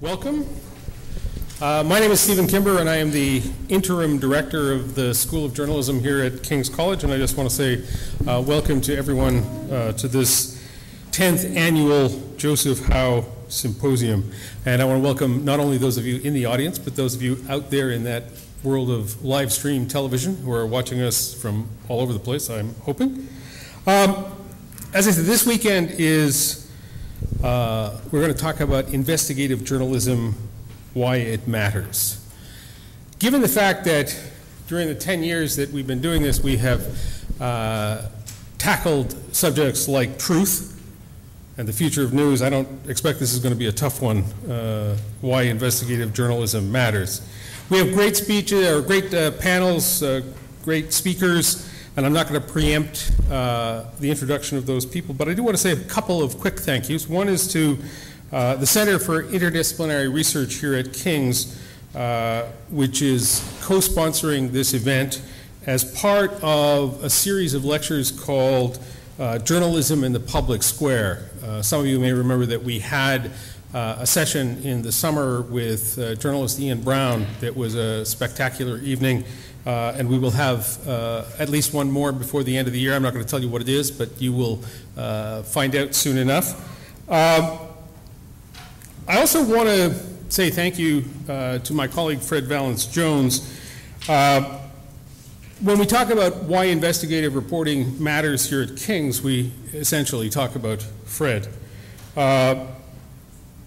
Welcome. Uh, my name is Stephen Kimber, and I am the interim director of the School of Journalism here at King's College. And I just want to say uh, welcome to everyone uh, to this 10th annual Joseph Howe Symposium. And I want to welcome not only those of you in the audience, but those of you out there in that world of live stream television who are watching us from all over the place, I'm hoping. Um, as I said, this weekend is uh, we're going to talk about investigative journalism, why it matters. Given the fact that during the 10 years that we've been doing this, we have uh, tackled subjects like truth and the future of news, I don't expect this is going to be a tough one, uh, why investigative journalism matters. We have great speeches, or great uh, panels, uh, great speakers, and I'm not going to preempt uh, the introduction of those people, but I do want to say a couple of quick thank yous. One is to uh, the Center for Interdisciplinary Research here at King's, uh, which is co-sponsoring this event as part of a series of lectures called uh, Journalism in the Public Square. Uh, some of you may remember that we had uh, a session in the summer with journalist Ian Brown that was a spectacular evening uh, and we will have uh, at least one more before the end of the year. I'm not going to tell you what it is, but you will uh, find out soon enough. Um, I also want to say thank you uh, to my colleague Fred Vallance-Jones. Uh, when we talk about why investigative reporting matters here at King's, we essentially talk about Fred. Uh,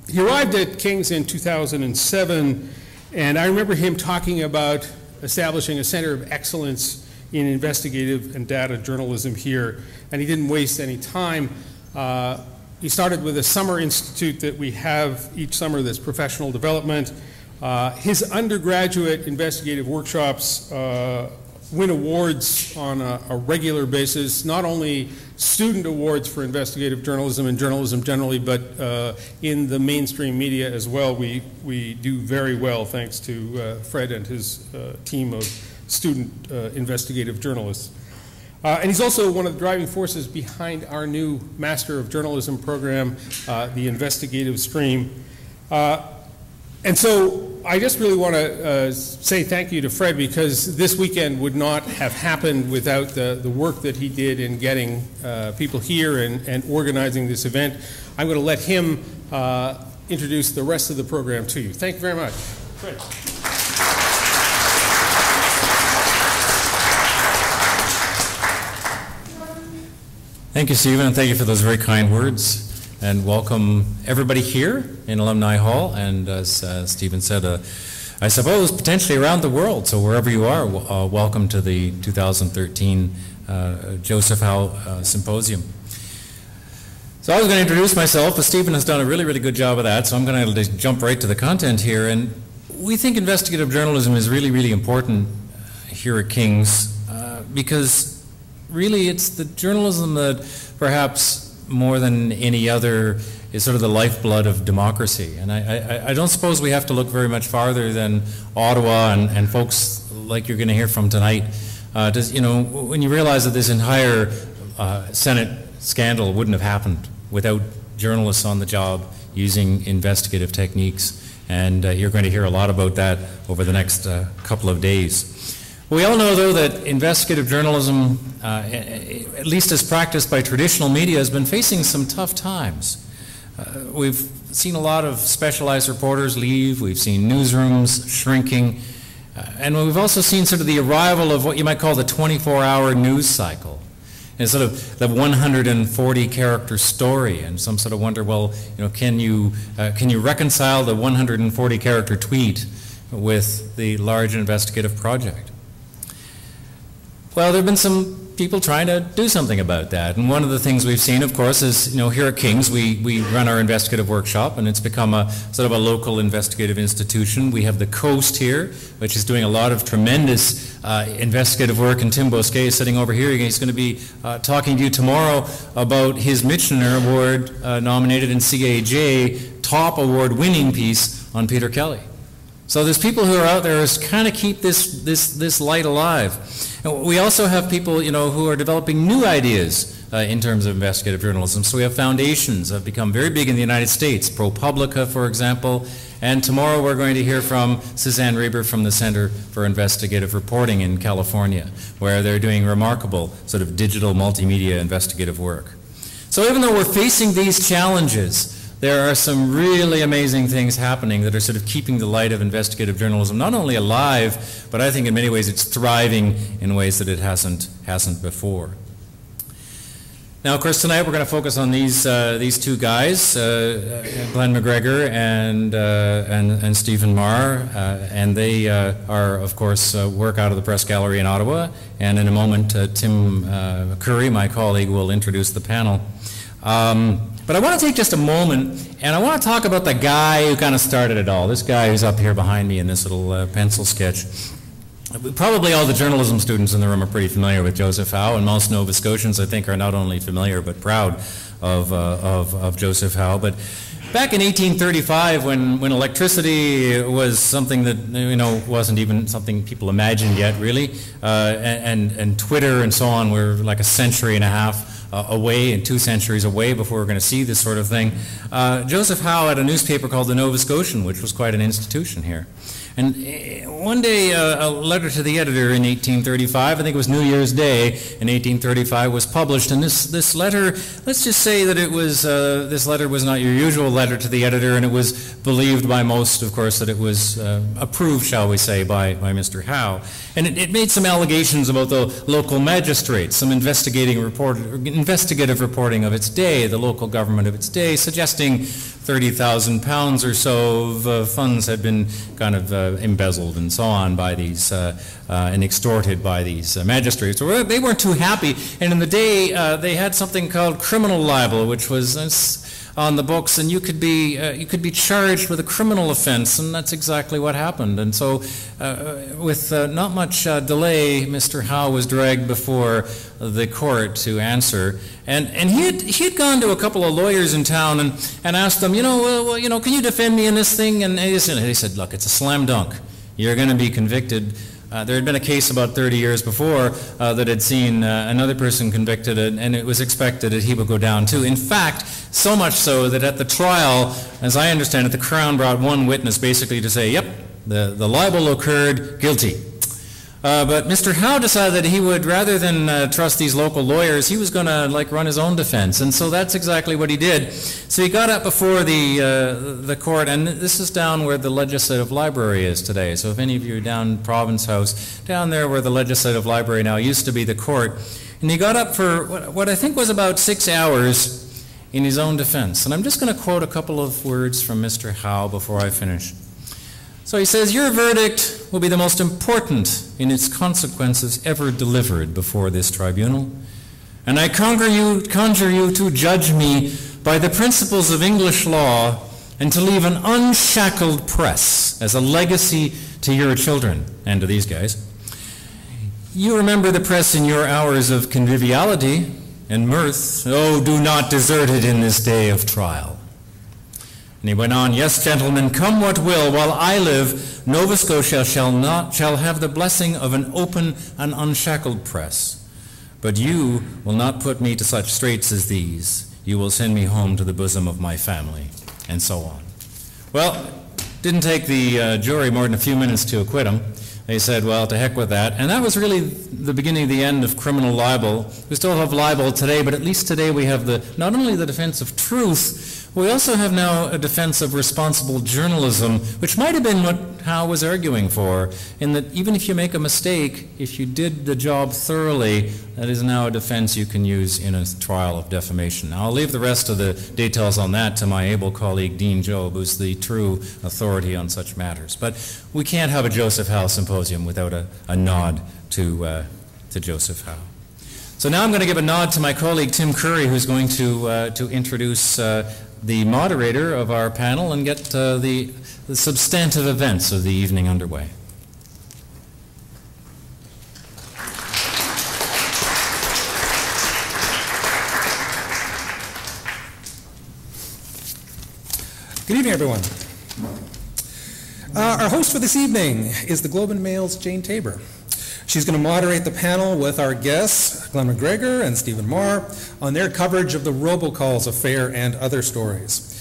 he arrived at King's in 2007, and I remember him talking about establishing a center of excellence in investigative and data journalism here, and he didn't waste any time. Uh, he started with a summer institute that we have each summer that's professional development. Uh, his undergraduate investigative workshops uh, win awards on a, a, regular basis, not only student awards for investigative journalism and journalism generally, but uh, in the mainstream media as well. We, we do very well thanks to uh, Fred and his uh, team of student uh, investigative journalists. Uh, and he's also one of the driving forces behind our new Master of Journalism program, uh, the Investigative Stream. And so I just really want to uh, say thank you to Fred because this weekend would not have happened without the, the work that he did in getting uh, people here and, and organizing this event. I'm going to let him uh, introduce the rest of the program to you. Thank you very much. Fred. Thank you, Stephen, and thank you for those very kind words and welcome everybody here in Alumni Hall, and as uh, Stephen said, uh, I suppose potentially around the world. So wherever you are, uh, welcome to the 2013 uh, Joseph Howe uh, Symposium. So I was going to introduce myself, but Stephen has done a really, really good job of that, so I'm going to jump right to the content here. And we think investigative journalism is really, really important here at King's because really it's the journalism that perhaps more than any other is sort of the lifeblood of democracy. And I, I, I don't suppose we have to look very much farther than Ottawa and, and folks like you're going to hear from tonight. Uh, does, you know, when you realize that this entire uh, Senate scandal wouldn't have happened without journalists on the job using investigative techniques. And uh, you're going to hear a lot about that over the next uh, couple of days. We all know, though, that investigative journalism, uh, at least as practiced by traditional media, has been facing some tough times. Uh, we've seen a lot of specialized reporters leave, we've seen newsrooms shrinking, uh, and we've also seen sort of the arrival of what you might call the 24-hour news cycle. Sort of the 140 character story, and some sort of wonder, well, you know, can you, uh, can you reconcile the 140 character tweet with the large investigative project? Well, there have been some people trying to do something about that. And one of the things we've seen, of course, is, you know, here at King's, we, we run our investigative workshop, and it's become a sort of a local investigative institution. We have the Coast here, which is doing a lot of tremendous uh, investigative work, and Tim Bousquet is sitting over here. He's going to be uh, talking to you tomorrow about his Michener Award uh, nominated in CAJ top award winning piece on Peter Kelly. So there's people who are out there who kind of keep this, this, this light alive. And we also have people, you know, who are developing new ideas uh, in terms of investigative journalism. So we have foundations that have become very big in the United States, ProPublica, for example. And tomorrow we're going to hear from Suzanne Reber from the Center for Investigative Reporting in California, where they're doing remarkable sort of digital multimedia investigative work. So even though we're facing these challenges, there are some really amazing things happening that are sort of keeping the light of investigative journalism not only alive, but I think in many ways it's thriving in ways that it hasn't, hasn't before. Now, of course, tonight we're going to focus on these uh, these two guys, uh, Glen McGregor and uh, and, and Stephen Maher, uh, and they uh, are, of course, uh, work out of the Press Gallery in Ottawa. And in a moment, Tim Currie, my colleague, will introduce the panel. Um, but I want to take just a moment and I want to talk about the guy who kind of started it all. This guy who's up here behind me in this little pencil sketch. Probably all the journalism students in the room are pretty familiar with Joseph Howe, and most Nova Scotians, I think, are not only familiar but proud of, uh, of, of Joseph Howe. But back in 1835, when, when electricity was something that you know wasn't even something people imagined yet, really, uh, and, and Twitter and so on were like a century and a half uh, away and two centuries away before we are going to see this sort of thing. Uh, Joseph Howe had a newspaper called the Nova Scotian, which was quite an institution here. And eh, one day, uh, a letter to the editor in 1835, I think it was New Year's Day in 1835, was published. And this, this letter, let's just say that it was, uh, this letter was not your usual letter to the editor, and it was believed by most, of course, that it was uh, approved, shall we say, by, by Mr. Howe. And it, it, made some allegations about the local magistrates, some investigating report, investigative reporting of its day, the local government of its day, suggesting 30,000 pounds or so of uh, funds had been kind of uh, embezzled and so on by these uh, uh and extorted by these uh, magistrates. They weren't too happy, and in the day uh, they had something called criminal libel, which was on the books, and you could be uh, you could be charged with a criminal offense, and that's exactly what happened. And so, uh, with uh, not much uh, delay, Mr. Howe was dragged before the court to answer, and and he had he had gone to a couple of lawyers in town and, and asked them, you know, well you know, can you defend me in this thing? And they said, look, it's a slam dunk. You're going to be convicted uh, there had been a case about 30 years before uh, that had seen uh, another person convicted, and, and, it was expected that he would go down too. In fact, so much so that at the trial, as I understand it, the Crown brought one witness basically to say, yep, the, the libel occurred, guilty. Uh, but Mr. Howe decided that he would, rather than uh, trust these local lawyers, he was going to like run his own defense, and so that's exactly what he did. So he got up before the uh, the court, and this is down where the legislative library is today. So if any of you are down Province House, down there where the legislative library now used to be the court, and he got up for what, what I think was about six hours in his own defense. And I'm just going to quote a couple of words from Mr. Howe before I finish. So he says, Your verdict will be the most important in its consequences ever delivered before this tribunal. And I conjure you, conjure you to judge me by the principles of English law and to leave an unshackled press as a legacy to your children and to these guys. You remember the press in your hours of conviviality and mirth. Oh, do not desert it in this day of trial. And he went on, Yes, gentlemen, come what will, while I live, Nova Scotia shall not shall have the blessing of an open and unshackled press. But you will not put me to such straits as these. You will send me home to the bosom of my family, and so on. Well, didn't take the uh, jury more than a few minutes to acquit him. They said, well, to heck with that. And that was really the beginning of the end of criminal libel. We still have libel today, but at least today we have the not only the defense of truth, we also have now a defense of responsible journalism, which might have been what Howe was arguing for, in that even if you make a mistake, if you did the job thoroughly, that is now a defense you can use in a trial of defamation. Now, I'll leave the rest of the details on that to my able colleague Dean Jobb, who's the true authority on such matters. But we can't have a Joseph Howe symposium without a, a nod to, uh, to Joseph Howe. So now I'm going to give a nod to my colleague Tim Currie, who's going to, uh, to introduce uh, the moderator of our panel and get uh, the, the substantive events of the evening underway. Good evening, everyone. Uh, our host for this evening is the Globe and Mail's Jane Taber. She's going to moderate the panel with our guests, Glen McGregor and Stephen Maher, on their coverage of the robocalls affair and other stories.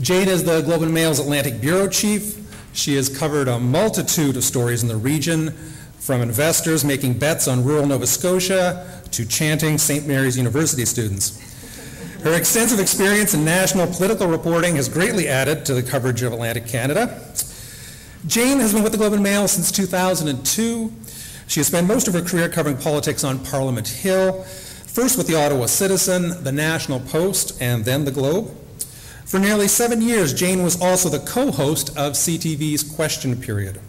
Jane is the Globe and Mail's Atlantic Bureau Chief. She has covered a multitude of stories in the region, from investors making bets on rural Nova Scotia to chanting St. Mary's University students. Her extensive experience in national political reporting has greatly added to the coverage of Atlantic Canada. Jane has been with the Globe and Mail since 2002. She has spent most of her career covering politics on Parliament Hill, first with the Ottawa Citizen, the National Post, and then the Globe. For nearly seven years, Jane was also the co-host of CTV's Question Period.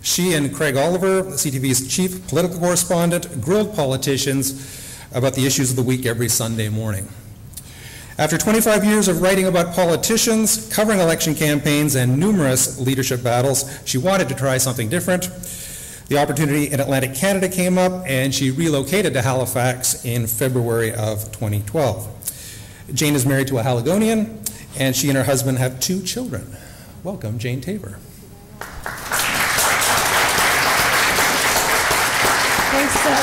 She and Craig Oliver, CTV's chief political correspondent, grilled politicians about the issues of the week every Sunday morning. After 25 years of writing about politicians, covering election campaigns, and numerous leadership battles, she wanted to try something different. The opportunity in Atlantic Canada came up, and she relocated to Halifax in February of 2012. Jane is married to a Haligonian, and she and her husband have two children. Welcome, Jane Taber. Thanks, uh,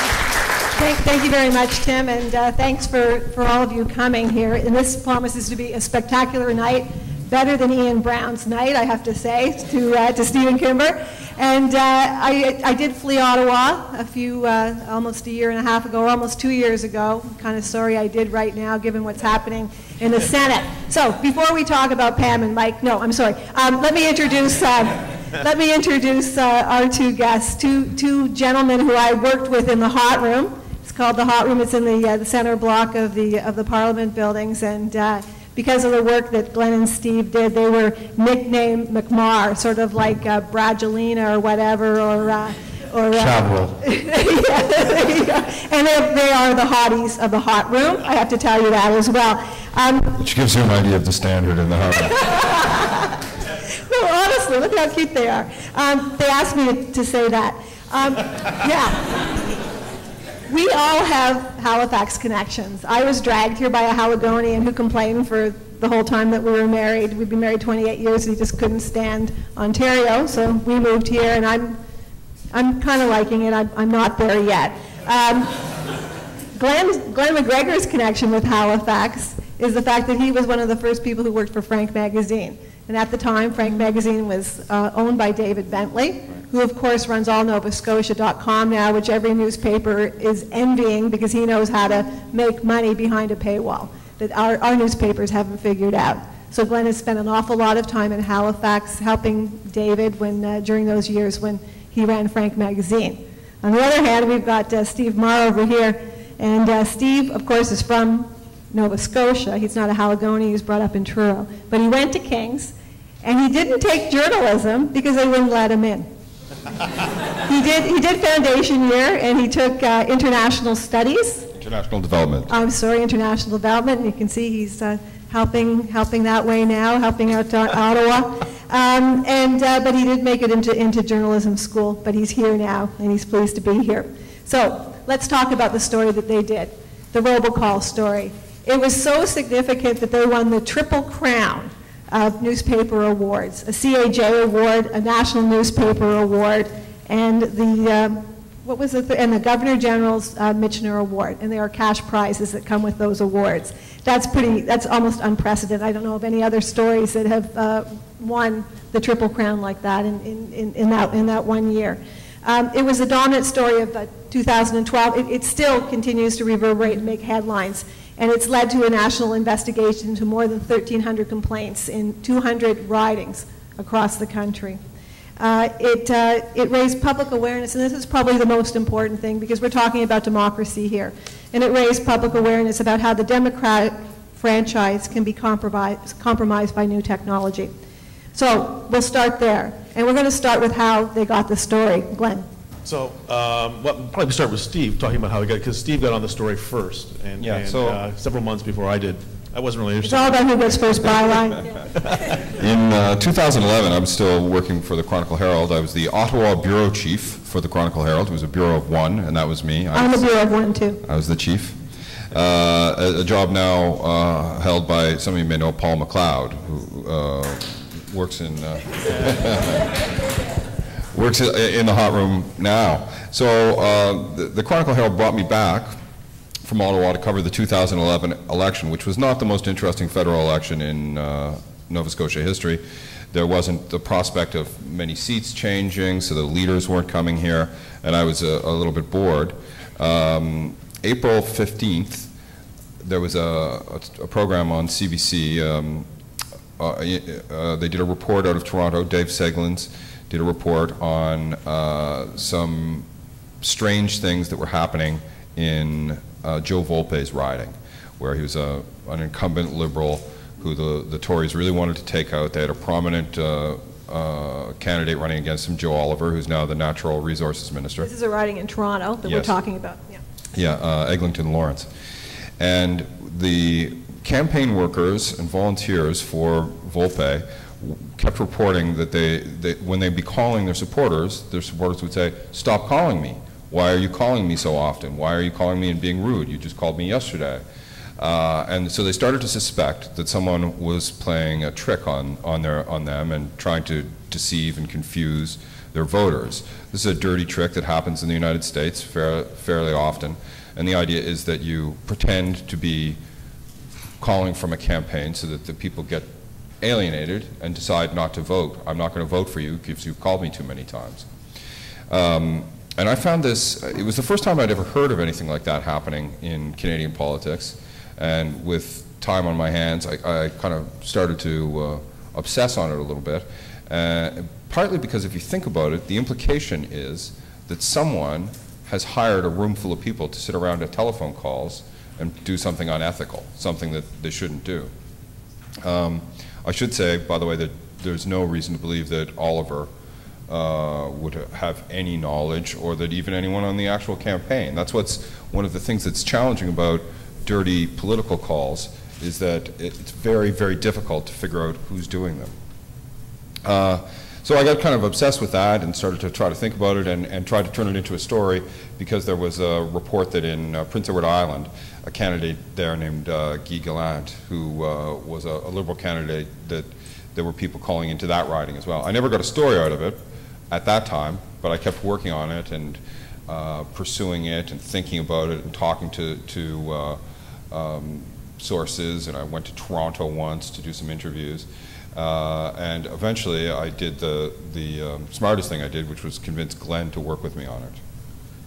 thank, thank you very much, Tim, and uh, thanks for, for all of you coming here. And this promises to be a spectacular night, better than Ian Brown's night, I have to say, to, uh, to Stephen Kimber. And uh, I, I did flee Ottawa a few, uh, almost a year and a half ago, or almost two years ago. kind of sorry I did right now, given what's happening in the Senate. So before we talk about Pam and Mike, no, I'm sorry. Um, let me introduce. Uh, let me introduce uh, our two guests, two, two gentlemen who I worked with in the hot room. It's called the hot room. It's in the, uh, the center block of the, of the Parliament buildings. And because of the work that Glenn and Steve did, they were nicknamed McMar, sort of like uh, Brangelina or whatever, or uh, or uh, yeah, there you go. And they, they are the hotties of the hot room. I have to tell you that as well. Um, Which gives you an idea of the standard in the harbor. no, honestly, look how cute they are. Um, they asked me to say that. Um, yeah. We all have Halifax connections. I was dragged here by a Haligonian who complained for the whole time that we were married. We'd been married 28 years and he just couldn't stand Ontario, so we moved here and I'm, I'm kind of liking it. I'm, I'm not there yet. Um, Glenn, Glen McGregor's connection with Halifax is the fact that he was one of the first people who worked for Frank Magazine. And at the time, Frank Magazine was uh, owned by David Bentley, who of course runs allnovascotia.com now, which every newspaper is envying because he knows how to make money behind a paywall that our, our newspapers haven't figured out. So Glenn has spent an awful lot of time in Halifax helping David when, uh, during those years when he ran Frank Magazine. On the other hand, we've got uh, Steve Maher over here. And uh, Steve, of course, is from Nova Scotia. He's not a Haligonian, he was brought up in Truro. But he went to King's, and he didn't take journalism because they wouldn't let him in. he, did, he did foundation year, and he took uh, international studies. International development. I'm sorry, international development. And you can see he's uh, helping, helping that way now, helping out Ottawa. Um, and, uh, but he did make it into, into journalism school, but he's here now, and he's pleased to be here. So let's talk about the story that they did, the robocall story. It was so significant that they won the Triple Crown of newspaper awards, a CAJ award, a National Newspaper Award, and the, uh, what was it, and the Governor General's uh, Michener Award, and there are cash prizes that come with those awards. That's pretty, that's almost unprecedented. I don't know of any other stories that have uh, won the Triple Crown like that in, in, in, that, in that one year. Um, it was a dominant story of uh, 2012. It, it still continues to reverberate and make headlines and it's led to a national investigation into more than 1,300 complaints in 200 ridings across the country. Uh, it, uh, it raised public awareness, and this is probably the most important thing because we're talking about democracy here. And it raised public awareness about how the democratic franchise can be compromised, compromised by new technology. So we'll start there. And we're going to start with how they got the story. Glenn. So, um, well, probably start with Steve, talking about how he got, because Steve got on the story first, and, Yeah, and, so- uh, several months before I did. I wasn't really It's interested. all about who gets first byline. In uh, 2011, I was still working for the Chronicle Herald. I was the Ottawa bureau chief for the Chronicle Herald. It was a bureau of one, and that was me. I I'm the was, Bureau of One, too. I was the chief. Uh, a, a job now uh, held by some of you may know Paul McLeod, who uh, works in, uh, works in the hot room now. So uh, the the Chronicle Herald brought me back from Ottawa to cover the 2011 election, which was not the most interesting federal election in uh, Nova Scotia history. There wasn't the prospect of many seats changing, so the leaders weren't coming here, and I was a, a little bit bored. Um, April 15th, there was a, a, a program on CBC. Um, uh, uh, they did a report out of Toronto. Dave Seglins did a report on uh, some strange things that were happening in uh, Joe Volpe's riding, where he was a, an incumbent liberal who the, the Tories really wanted to take out. They had a prominent uh, uh, candidate running against him, Joe Oliver, who's now the Natural Resources Minister. This is a riding in Toronto that we're talking about, yeah. Yeah, uh, Eglinton Lawrence. And the campaign workers and volunteers for Volpe kept reporting that they, when they'd be calling their supporters, their supporters would say, stop calling me. Why are you calling me so often? Why are you calling me and being rude? You just called me yesterday. Uh, and so they started to suspect that someone was playing a trick on, on, their, on them and trying to deceive and confuse their voters. This is a dirty trick that happens in the United States fair, fairly often. And the idea is that you pretend to be calling from a campaign so that the people get alienated and decide not to vote. I'm not going to vote for you because you've called me too many times. Um, and I found this, it was the first time I'd ever heard of anything like that happening in Canadian politics. And with time on my hands, I, I kind of started to uh, obsess on it a little bit. Uh, partly because if you think about it, the implication is that someone has hired a room full of people to sit around at telephone calls and do something unethical, something that they shouldn't do. Um, I should say, by the way, that there's no reason to believe that Oliver uh, would have any knowledge or that even anyone on the actual campaign. That's what's one of the things that's challenging about dirty political calls is that it's very, very difficult to figure out who's doing them. Uh, so I got kind of obsessed with that and started to try to think about it and, and try to turn it into a story because there was a report that in uh, Prince Edward Island, a candidate there named uh, Guy Gallant, who uh, was a, a liberal candidate, that there were people calling into that riding as well. I never got a story out of it at that time, but I kept working on it and uh, pursuing it and thinking about it and talking to, to uh, um, sources. And I went to Toronto once to do some interviews. Uh, and eventually, I did the the um, smartest thing I did, which was convince Glenn to work with me on it.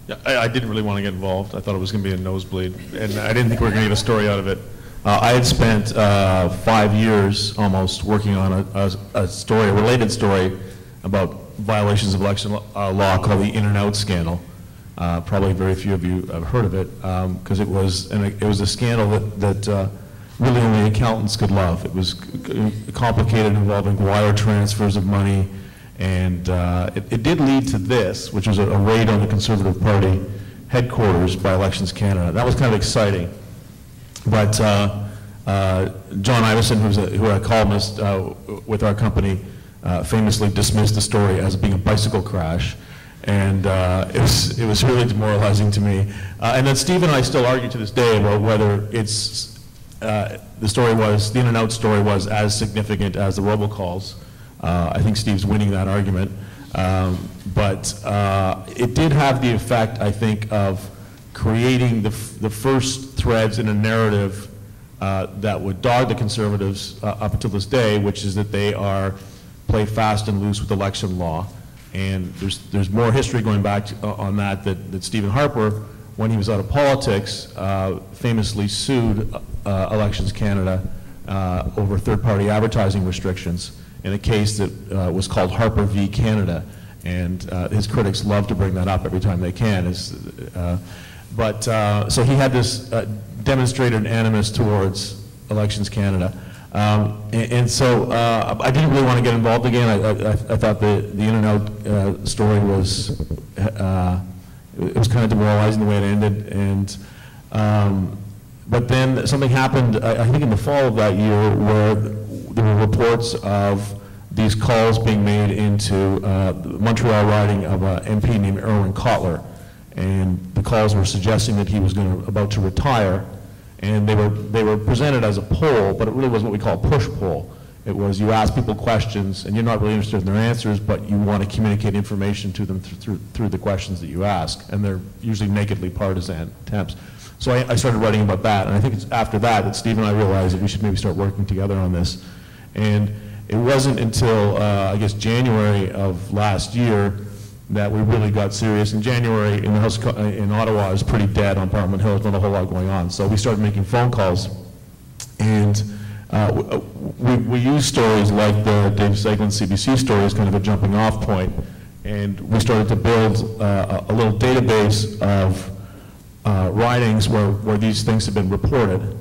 Yeah, I, I didn't really want to get involved. I thought it was going to be a nosebleed, and I didn't think we were going to get a story out of it. Uh, I had spent uh, five years almost working on a, a, a story, a related story about violations of election uh, law called the In and Out scandal. Uh, probably very few of you have heard of it because it was it was a scandal that, that uh, really only accountants could love. It was complicated, involving wire transfers of money, and uh, it, it did lead to this, which was a, a raid on the Conservative Party headquarters by Elections Canada. That was kind of exciting. But uh, uh, John Ivison, who's a, who a columnist uh, with our company, uh, famously dismissed the story as being a bicycle crash, and uh, it was it was really demoralizing to me. Uh, and then Steve and I still argue to this day about whether it's uh, the story was the in and out story was as significant as the robocalls. Uh, I think Steve's winning that argument, um, but uh, it did have the effect, I think, of creating the, the first threads in a narrative uh, that would dog the conservatives uh, up until this day, which is that they are play fast and loose with election law. And there's, there's more history going back to, on that, that that Stephen Harper, when he was out of politics, famously sued uh, Elections Canada uh, over third-party advertising restrictions in a case that uh, was called Harper v. Canada. And uh, his critics love to bring that up every time they can. Is, uh, but, uh, so he had this demonstrated animus towards Elections Canada. Um, and, and so uh, I didn't really want to get involved again. I, I, I thought the, the in and out uh, story was, uh, it was kind of demoralizing the way it ended. And, um, but then something happened, I, think in the fall of that year, where there were reports of these calls being made into uh, the Montreal riding of an MP named Irwin Cotler. And the calls were suggesting that he was going to, about to retire. And they were, they were presented as a poll, but it really was what we call a push poll. It was you ask people questions, and you're not really interested in their answers, but you want to communicate information to them through, through the questions that you ask, and they're usually nakedly partisan attempts. So I, I started writing about that, and I think it's after that that Steve and I realized that we should maybe start working together on this. And it wasn't until, uh, I guess, January of last year that we really got serious. In January, in the House uh, in Ottawa, it was pretty dead on Parliament Hill. There's not a whole lot going on. So we started making phone calls, and uh, uh, we, we use stories like the Dave Seglin CBC story as kind of a jumping off point, and we started to build uh, a little database of uh, ridings where, where these things have been reported.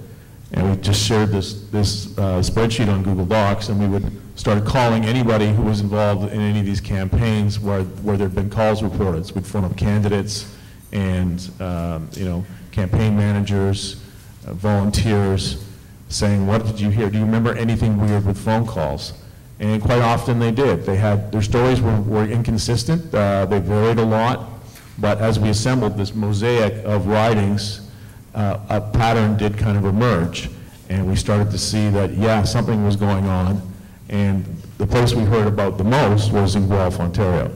And we just shared this, this uh, spreadsheet on Google Docs, and we would start calling anybody who was involved in any of these campaigns where, where there'd been calls reported. So we'd phone up candidates and, um, you know, campaign managers, uh, volunteers, saying, what did you hear? Do you remember anything weird with phone calls? And quite often they did. They had, their stories were, were inconsistent, uh, they varied a lot, but as we assembled this mosaic of ridings, uh, a pattern did kind of emerge, and we started to see that, yeah, something was going on, and the place we heard about the most was in Guelph, Ontario.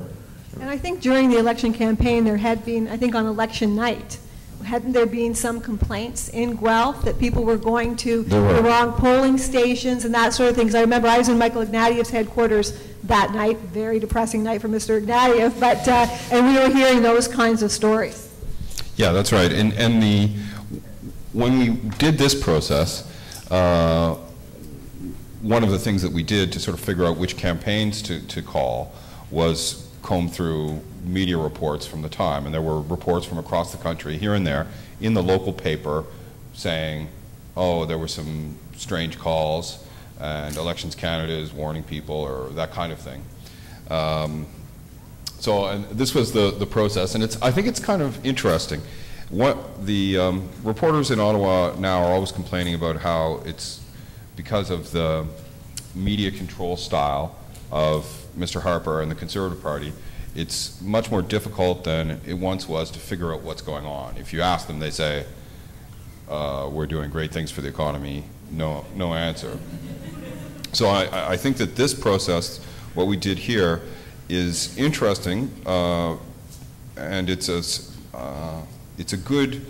And I think during the election campaign, there had been, I think on election night, hadn't there been some complaints in Guelph that people were going to the wrong polling stations and that sort of thing? 'Cause I remember I was in Michael Ignatieff's headquarters that night, very depressing night for Mr. Ignatieff, but, uh, and we were hearing those kinds of stories. Yeah, that's right. And, and the, when we did this process, uh, one of the things that we did to sort of figure out which campaigns to, to call was comb through media reports from the time. And there were reports from across the country, here and there, in the local paper saying, oh, there were some strange calls and Elections Canada is warning people or that kind of thing. Um, so and this was the, the process, and it's, I think it's kind of interesting. What the um, reporters in Ottawa now are always complaining about how it's because of the media control style of Mr. Harper and the Conservative Party, it's much more difficult than it once was to figure out what's going on. If you ask them, they say, uh, we're doing great things for the economy, no, no answer. So I, I think that this process, what we did here, is interesting, uh, and it's a, uh, it's a good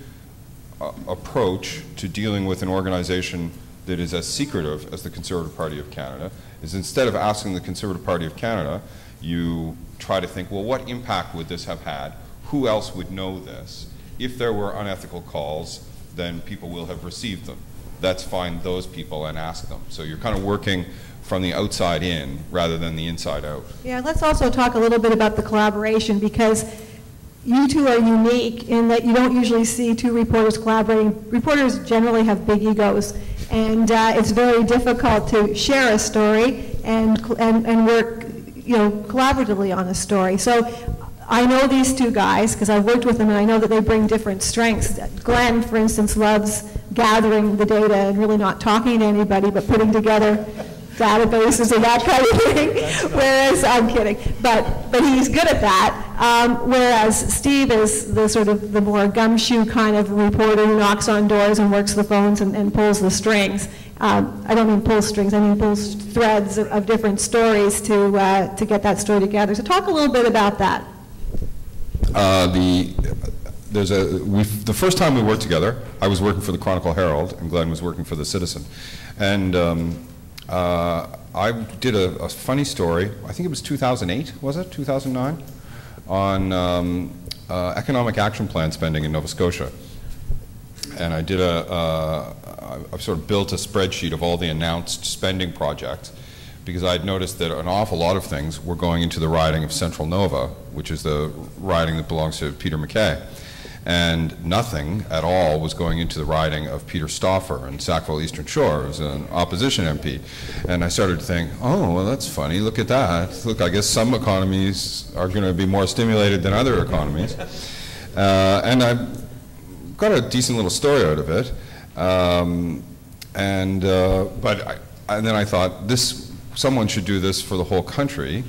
uh, approach to dealing with an organization that is as secretive as the Conservative Party of Canada, is instead of asking the Conservative Party of Canada, you try to think, well, what impact would this have had? Who else would know this? If there were unethical calls, then people will have received them. Let's find those people and ask them. So you're kind of working from the outside in rather than the inside out. Yeah, let's also talk a little bit about the collaboration, because you two are unique in that you don't usually see two reporters collaborating. Reporters generally have big egos, and uh, it's very difficult to share a story and, and, and work, you know, collaboratively on a story. So I know these two guys, because I've worked with them, and I know that they bring different strengths. Glen, for instance, loves gathering the data and really not talking to anybody, but putting together databases and that kind of thing. Whereas, I'm kidding, but, but he's good at that. Um, whereas Steve is the sort of the more gumshoe kind of reporter who knocks on doors and works the phones and, and pulls the strings. Um, I don't mean pull strings, I mean pulls threads of, of different stories to, uh, to get that story together. So talk a little bit about that. Uh, the there's a the first time we worked together, I was working for the Chronicle Herald and Glen was working for the Citizen, and um, uh, I did a, a funny story. I think it was 2008, was it 2009, on um, uh, economic action plan spending in Nova Scotia. And I did a, uh, I've sort of built a spreadsheet of all the announced spending projects because I'd noticed that an awful lot of things were going into the riding of Central Nova, which is the riding that belongs to Peter MacKay. And nothing at all was going into the riding of Peter Stoffer in Sackville Eastern Shore as an opposition MP. And I started to think, oh, well, that's funny. Look at that. Look, I guess some economies are going to be more stimulated than other economies. Uh, and I got a decent little story out of it. Um, and uh, but I, and then I thought this someone should do this for the whole country.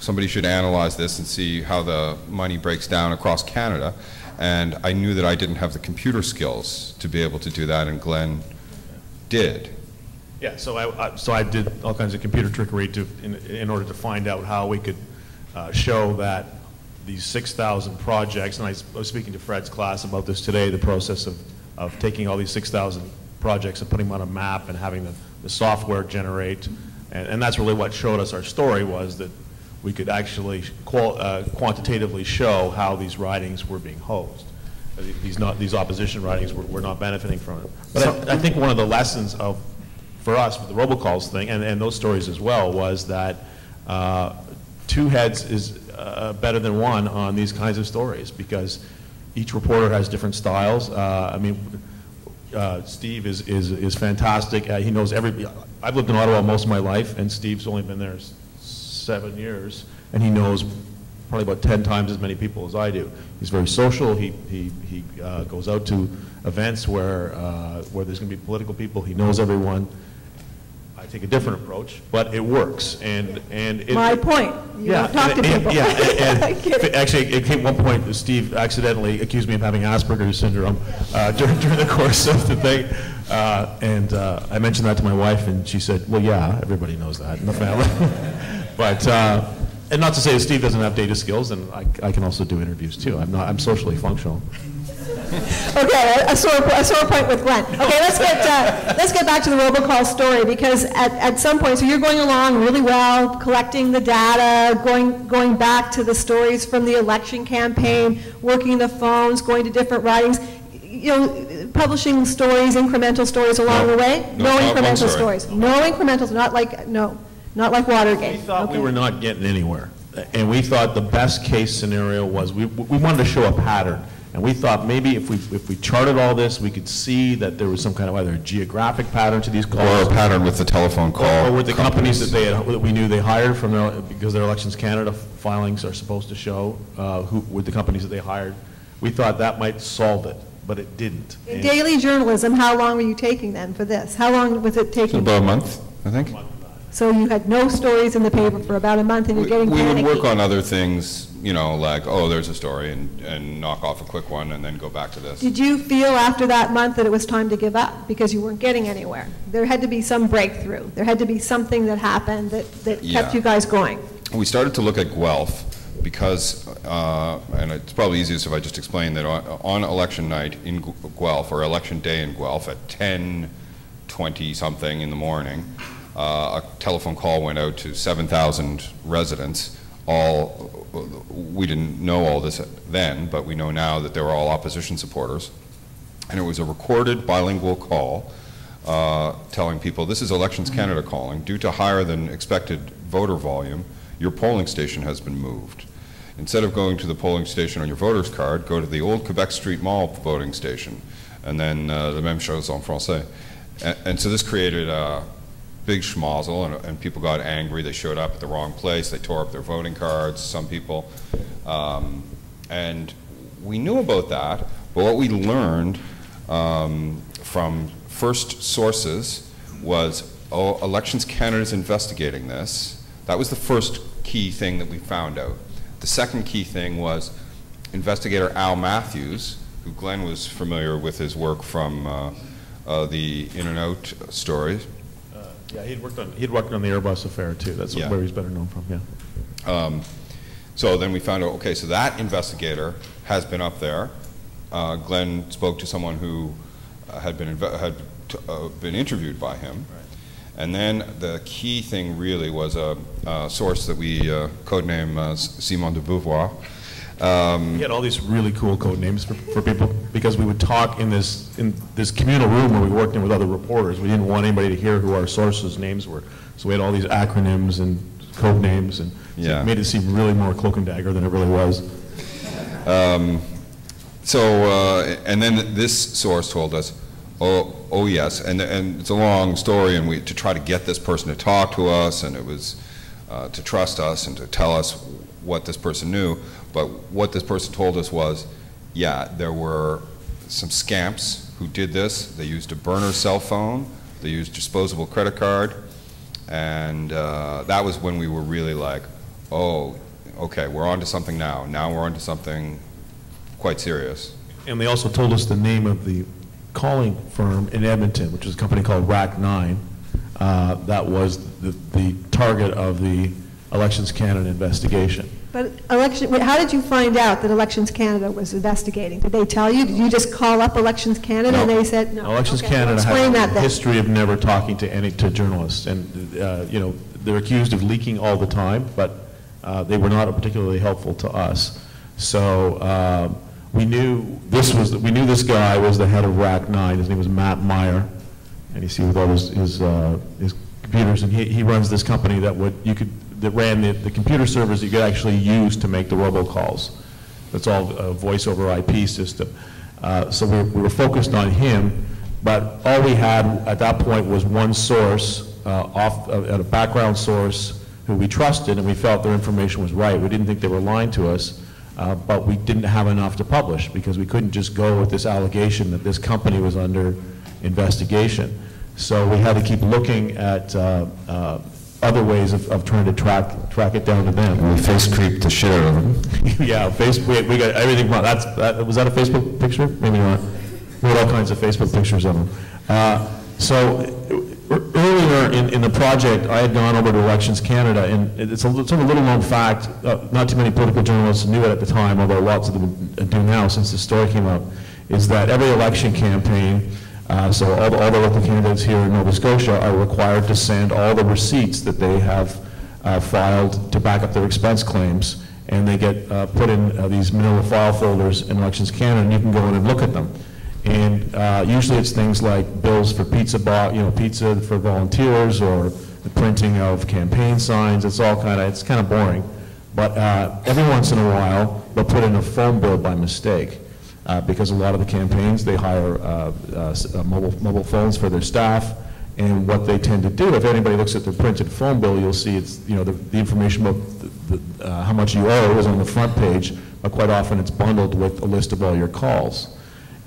Somebody should analyze this and see how the money breaks down across Canada. And I knew that I didn't have the computer skills to be able to do that, and Glen did. Yeah, so I, I- so I did all kinds of computer trickery to, in, in order to find out how we could uh, show that these 6,000 projects, and I was speaking to Fred's class about this today, the process of, of taking all these 6,000 projects and putting them on a map and having the, the software generate, and, and that's really what showed us our story, was that we could actually uh, quantitatively show how these ridings were being hosed. Uh, These not, these opposition ridings were, were not benefiting from it. But I, I think one of the lessons of, for us, with the robocalls thing, and, and those stories as well, was that uh, two heads is uh, better than one on these kinds of stories, because each reporter has different styles. Uh, I mean, uh, Steve is, is, is fantastic. He knows every, I've lived in Ottawa most of my life, and Steve's only been there seven years, and he knows probably about 10 times as many people as I do. He's very social. He, he, he uh, goes out to events where, uh, where there's going to be political people. He knows everyone. I take a different approach, but it works, and, and. it- My point, you yeah, talk to and- and- people. Yeah, and- and it. actually, it came one point, Steve accidentally accused me of having Asperger's syndrome uh, during, during the course of the thing. Uh, And uh, I mentioned that to my wife, and she said, well, yeah, everybody knows that in the family. But, uh, and not to say Steve doesn't have data skills, and I I can also do interviews too. I'm not, I'm socially functional. Okay, a- a sore, a sore point with Glen. Okay, let's get, uh, let's get back to the robocall story, because at, at some point, so you're going along really well, collecting the data, going, going back to the stories from the election campaign, working the phones, going to different ridings, you know, publishing stories, incremental stories along No. the way? No, one incremental stories. No incrementals, not like, no, not like Watergate. We thought we were not getting anywhere, and we thought the best-case scenario was, we, we wanted to show a pattern, and we thought maybe if we, if we charted all this, we could see that there was some kind of either a geographic pattern to these calls. Or a pattern with the telephone call. Or with the companies that they had, that we knew they hired from their, because their Elections Canada filings are supposed to show, uh, who, with the companies that they hired. We thought that might solve it, but it didn't. In And- daily journalism, how long were you taking then for this? How long was it It's taking? about a month, I think. So you had no stories in the paper for about a month, and you're getting we would work on other things, you know, like, oh, there's a story, and, and knock off a quick one, and then go back to this. Did you feel after that month that it was time to give up, because you weren't getting anywhere? There had to be some breakthrough. There had to be something that happened that, that Yeah. kept you guys going. We started to look at Guelph because, uh, and it's probably easiest if I just explain that on, on election night in Guelph, or election day in Guelph at 10:20 something in the morning, a telephone call went out to 7,000 residents. All, we didn't know all this then, but we know now that they were all opposition supporters. And it was a recorded bilingual call uh, telling people, this is Elections Canada calling, due to higher than expected voter volume, your polling station has been moved. Instead of going to the polling station on your voter's card, go to the old Quebec Street Mall voting station, and then uh, the même chose en français. And, and so this created a big schmozzle, and, and people got angry. They showed up at the wrong place. They tore up their voting cards, some people. Um, and we knew about that, but what we learned um, from first sources was, oh, Elections Canada is investigating this. That was the first key thing that we found out. The second key thing was investigator Al Matthews, who Glen was familiar with his work from uh, uh, the In and Out stories. Yeah, he'd worked on, he'd worked on the Airbus affair too. That's Yeah. where he's better known from, yeah. Um, So then we found out, okay, so that investigator has been up there. Uh, Glen spoke to someone who uh, had been, had t- uh, been interviewed by him. And then the key thing really was a, a source that we uh, codename uh, Simone de Beauvoir. Um, He had all these really cool code names for, for people, because we would talk in this, in this communal room where we worked in with other reporters. We didn't want anybody to hear who our sources' names were. So we had all these acronyms and code names, and so Yeah. it made it seem really more cloak and dagger than it really was. So, uh, and then this source told us, oh, oh yes, and, and it's a long story, and we, to try to get this person to talk to us, and it was uh, to trust us and to tell us what this person knew, but what this person told us was, yeah, there were some scamps who did this. They used a burner cell phone, they used disposable credit card, and uh, that was when we were really like, oh, okay, we're on to something now. Now we're on to something quite serious. And they also told us the name of the calling firm in Edmonton, which is a company called RackNine. uh, that was the, the target of the Elections Canada investigation. But election, how did you find out that Elections Canada was investigating? Did they tell you? Did you just call up Elections Canada and they said, no? Elections Okay, well, Canada Explain that has a then. history of never talking to any, to journalists, and, uh, you know, they're accused of leaking all the time, but uh, they were not particularly helpful to us. So um, we knew this was, we knew this guy was the head of RackNine, his name was Matt Meier, and you see with all his, his, uh, his computers, and he, he runs this company that would, you could, that ran the, the computer servers that you could actually use to make the robocalls. That's all a voice over IP system. Uh, So we we were focused on him, but all we had at that point was one source, uh, off, uh, a background source who we trusted, and we felt their information was right. We didn't think they were lying to us, uh, but we didn't have enough to publish, because we couldn't just go with this allegation that this company was under investigation. So we had to keep looking at uh, uh, other ways of, of trying to track, track it down to them. And We face creeped the shit out of them. Yeah, Facebook, we got everything, wrong. that's, that, was that a Facebook picture? Maybe not. We had all kinds of Facebook pictures of them. Uh, So earlier in, in the project, I had gone over to Elections Canada, and it's a, it's a little known fact, uh, not too many political journalists knew it at the time, although lots of them do now since the story came up, is that every election campaign, uh, so all the, all the local candidates here in Nova Scotia are required to send all the receipts that they have uh, filed to back up their expense claims, and they get uh, put in uh, these manila file folders in Elections Canada, and you can go in and look at them. And uh, usually it's things like bills for pizza, bo- you know, pizza for volunteers, or the printing of campaign signs, it's all kind of, it's kind of boring. But uh, every once in a while, they'll put in a phone bill by mistake, uh, because a lot of the campaigns, they hire uh, uh, uh, mobile, mobile phones for their staff, and what they tend to do, if anybody looks at the printed phone bill, you'll see it's, you know, the, the information about the, the, how much you owe is on the front page, but quite often it's bundled with a list of all your calls.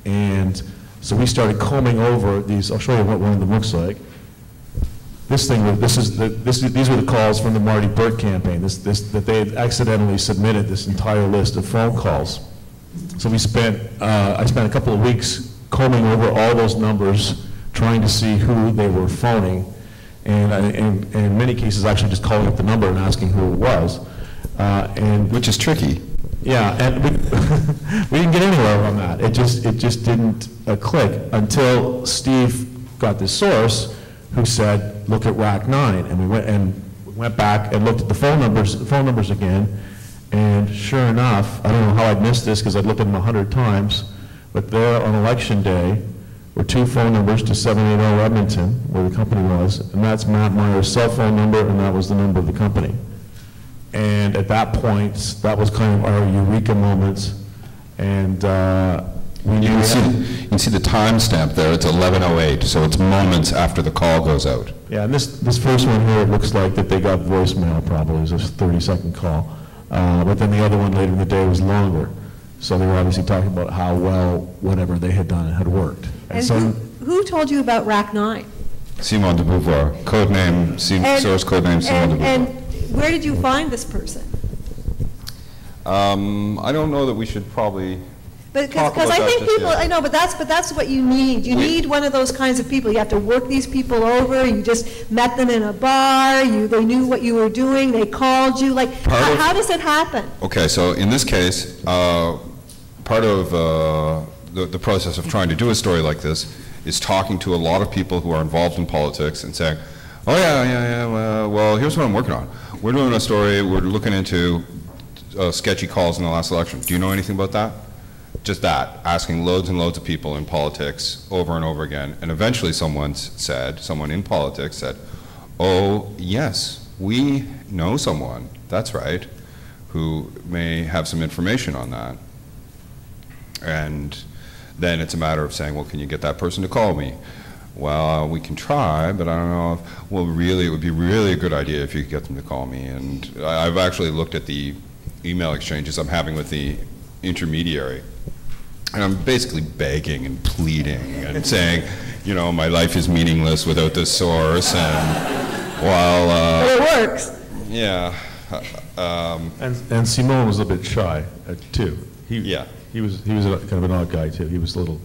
And so we started combing over these, I'll show you what one of them looks like. This thing, this is, the this, is- these were the calls from the Marty Burt campaign, this, this, that they had accidentally submitted this entire list of phone calls. So we spent, uh, I spent a couple of weeks combing over all those numbers, trying to see who they were phoning, and, and, and in many cases, actually just calling up the number and asking who it was. Uh, And Which is tricky. yeah, and we, we didn't get anywhere on that. It just, it just didn't uh, click until Steve got this source who said, look at RackNine. And we went, and went back and looked at the phone numbers, phone numbers again. And sure enough, I don't know how I'd missed this because I'd looked at them a hundred times, but there on election day were two phone numbers to 780 Edmonton, where the company was, and that's Matt Meier's cell phone number, and that was the number of the company. And at that point, that was kind of our eureka moment, and uh, we You can see, you can see the timestamp there, it's 11:08, so it's moments after the call goes out. Yeah, and this, this first one here, it looks like that they got voicemail probably, it was a 30-second call. Uh, But then the other one later in the day was longer. So they were obviously talking about how well whatever they had done had worked. And And so, who, who told you about Rack 9? Simone de Beauvoir, code name, Sim- And- source code name Simon de and- Beauvoir. And where did you find this person? Um, I don't know that we should probably, Talk Because I think people. I know, but that's, but that's what you need. You We- need one of those kinds of people. You have to work these people over. You just met them in a bar, you, they knew what you were doing, they called you, like, how of- how does it happen? okay, so in this case, uh, part of uh, the the process of trying to do a story like this is talking to a lot of people who are involved in politics and saying, oh, yeah, yeah, yeah, well, well, here's what I'm working on. We're doing a story, we're looking into uh, sketchy calls in the last election. Do you know anything about that? Just that, asking loads and loads of people in politics over and over again. And eventually someone said, someone in politics said, oh, yes, we know someone, that's right, who may have some information on that. And then it's a matter of saying, well, can you get that person to call me? Well, we can try, but I don't know if, well, really, it would be really a good idea if you could get them to call me. And I've actually looked at the email exchanges I'm having with the intermediary. And I'm basically begging and pleading and saying, you know, my life is meaningless without this source. And while, uh, But it works. yeah, um, and and Simone was a bit shy, uh, too. He- Yeah. He was, he was a- kind of an odd guy, too. He was a little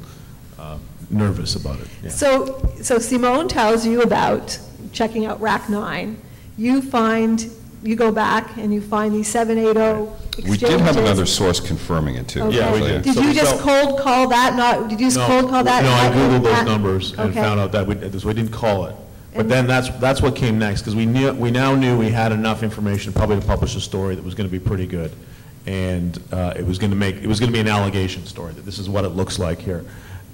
uh, nervous about it. yeah. So, so Simone tells you about checking out RackNine, you find, you go back and you find these 780 exchanges. We did have another source confirming it, too. Okay. Yeah, we did. Did So- you just so- cold call that, not, did you just No, cold call that? No, I Googled those not- numbers and Okay. found out that we, so we didn't call it. But And- then that's, that's what came next, because we knew, we now knew we had enough information probably to publish a story that was going to be pretty good. And uh, it was going to make, it was going to be an allegation story, that this is what it looks like here.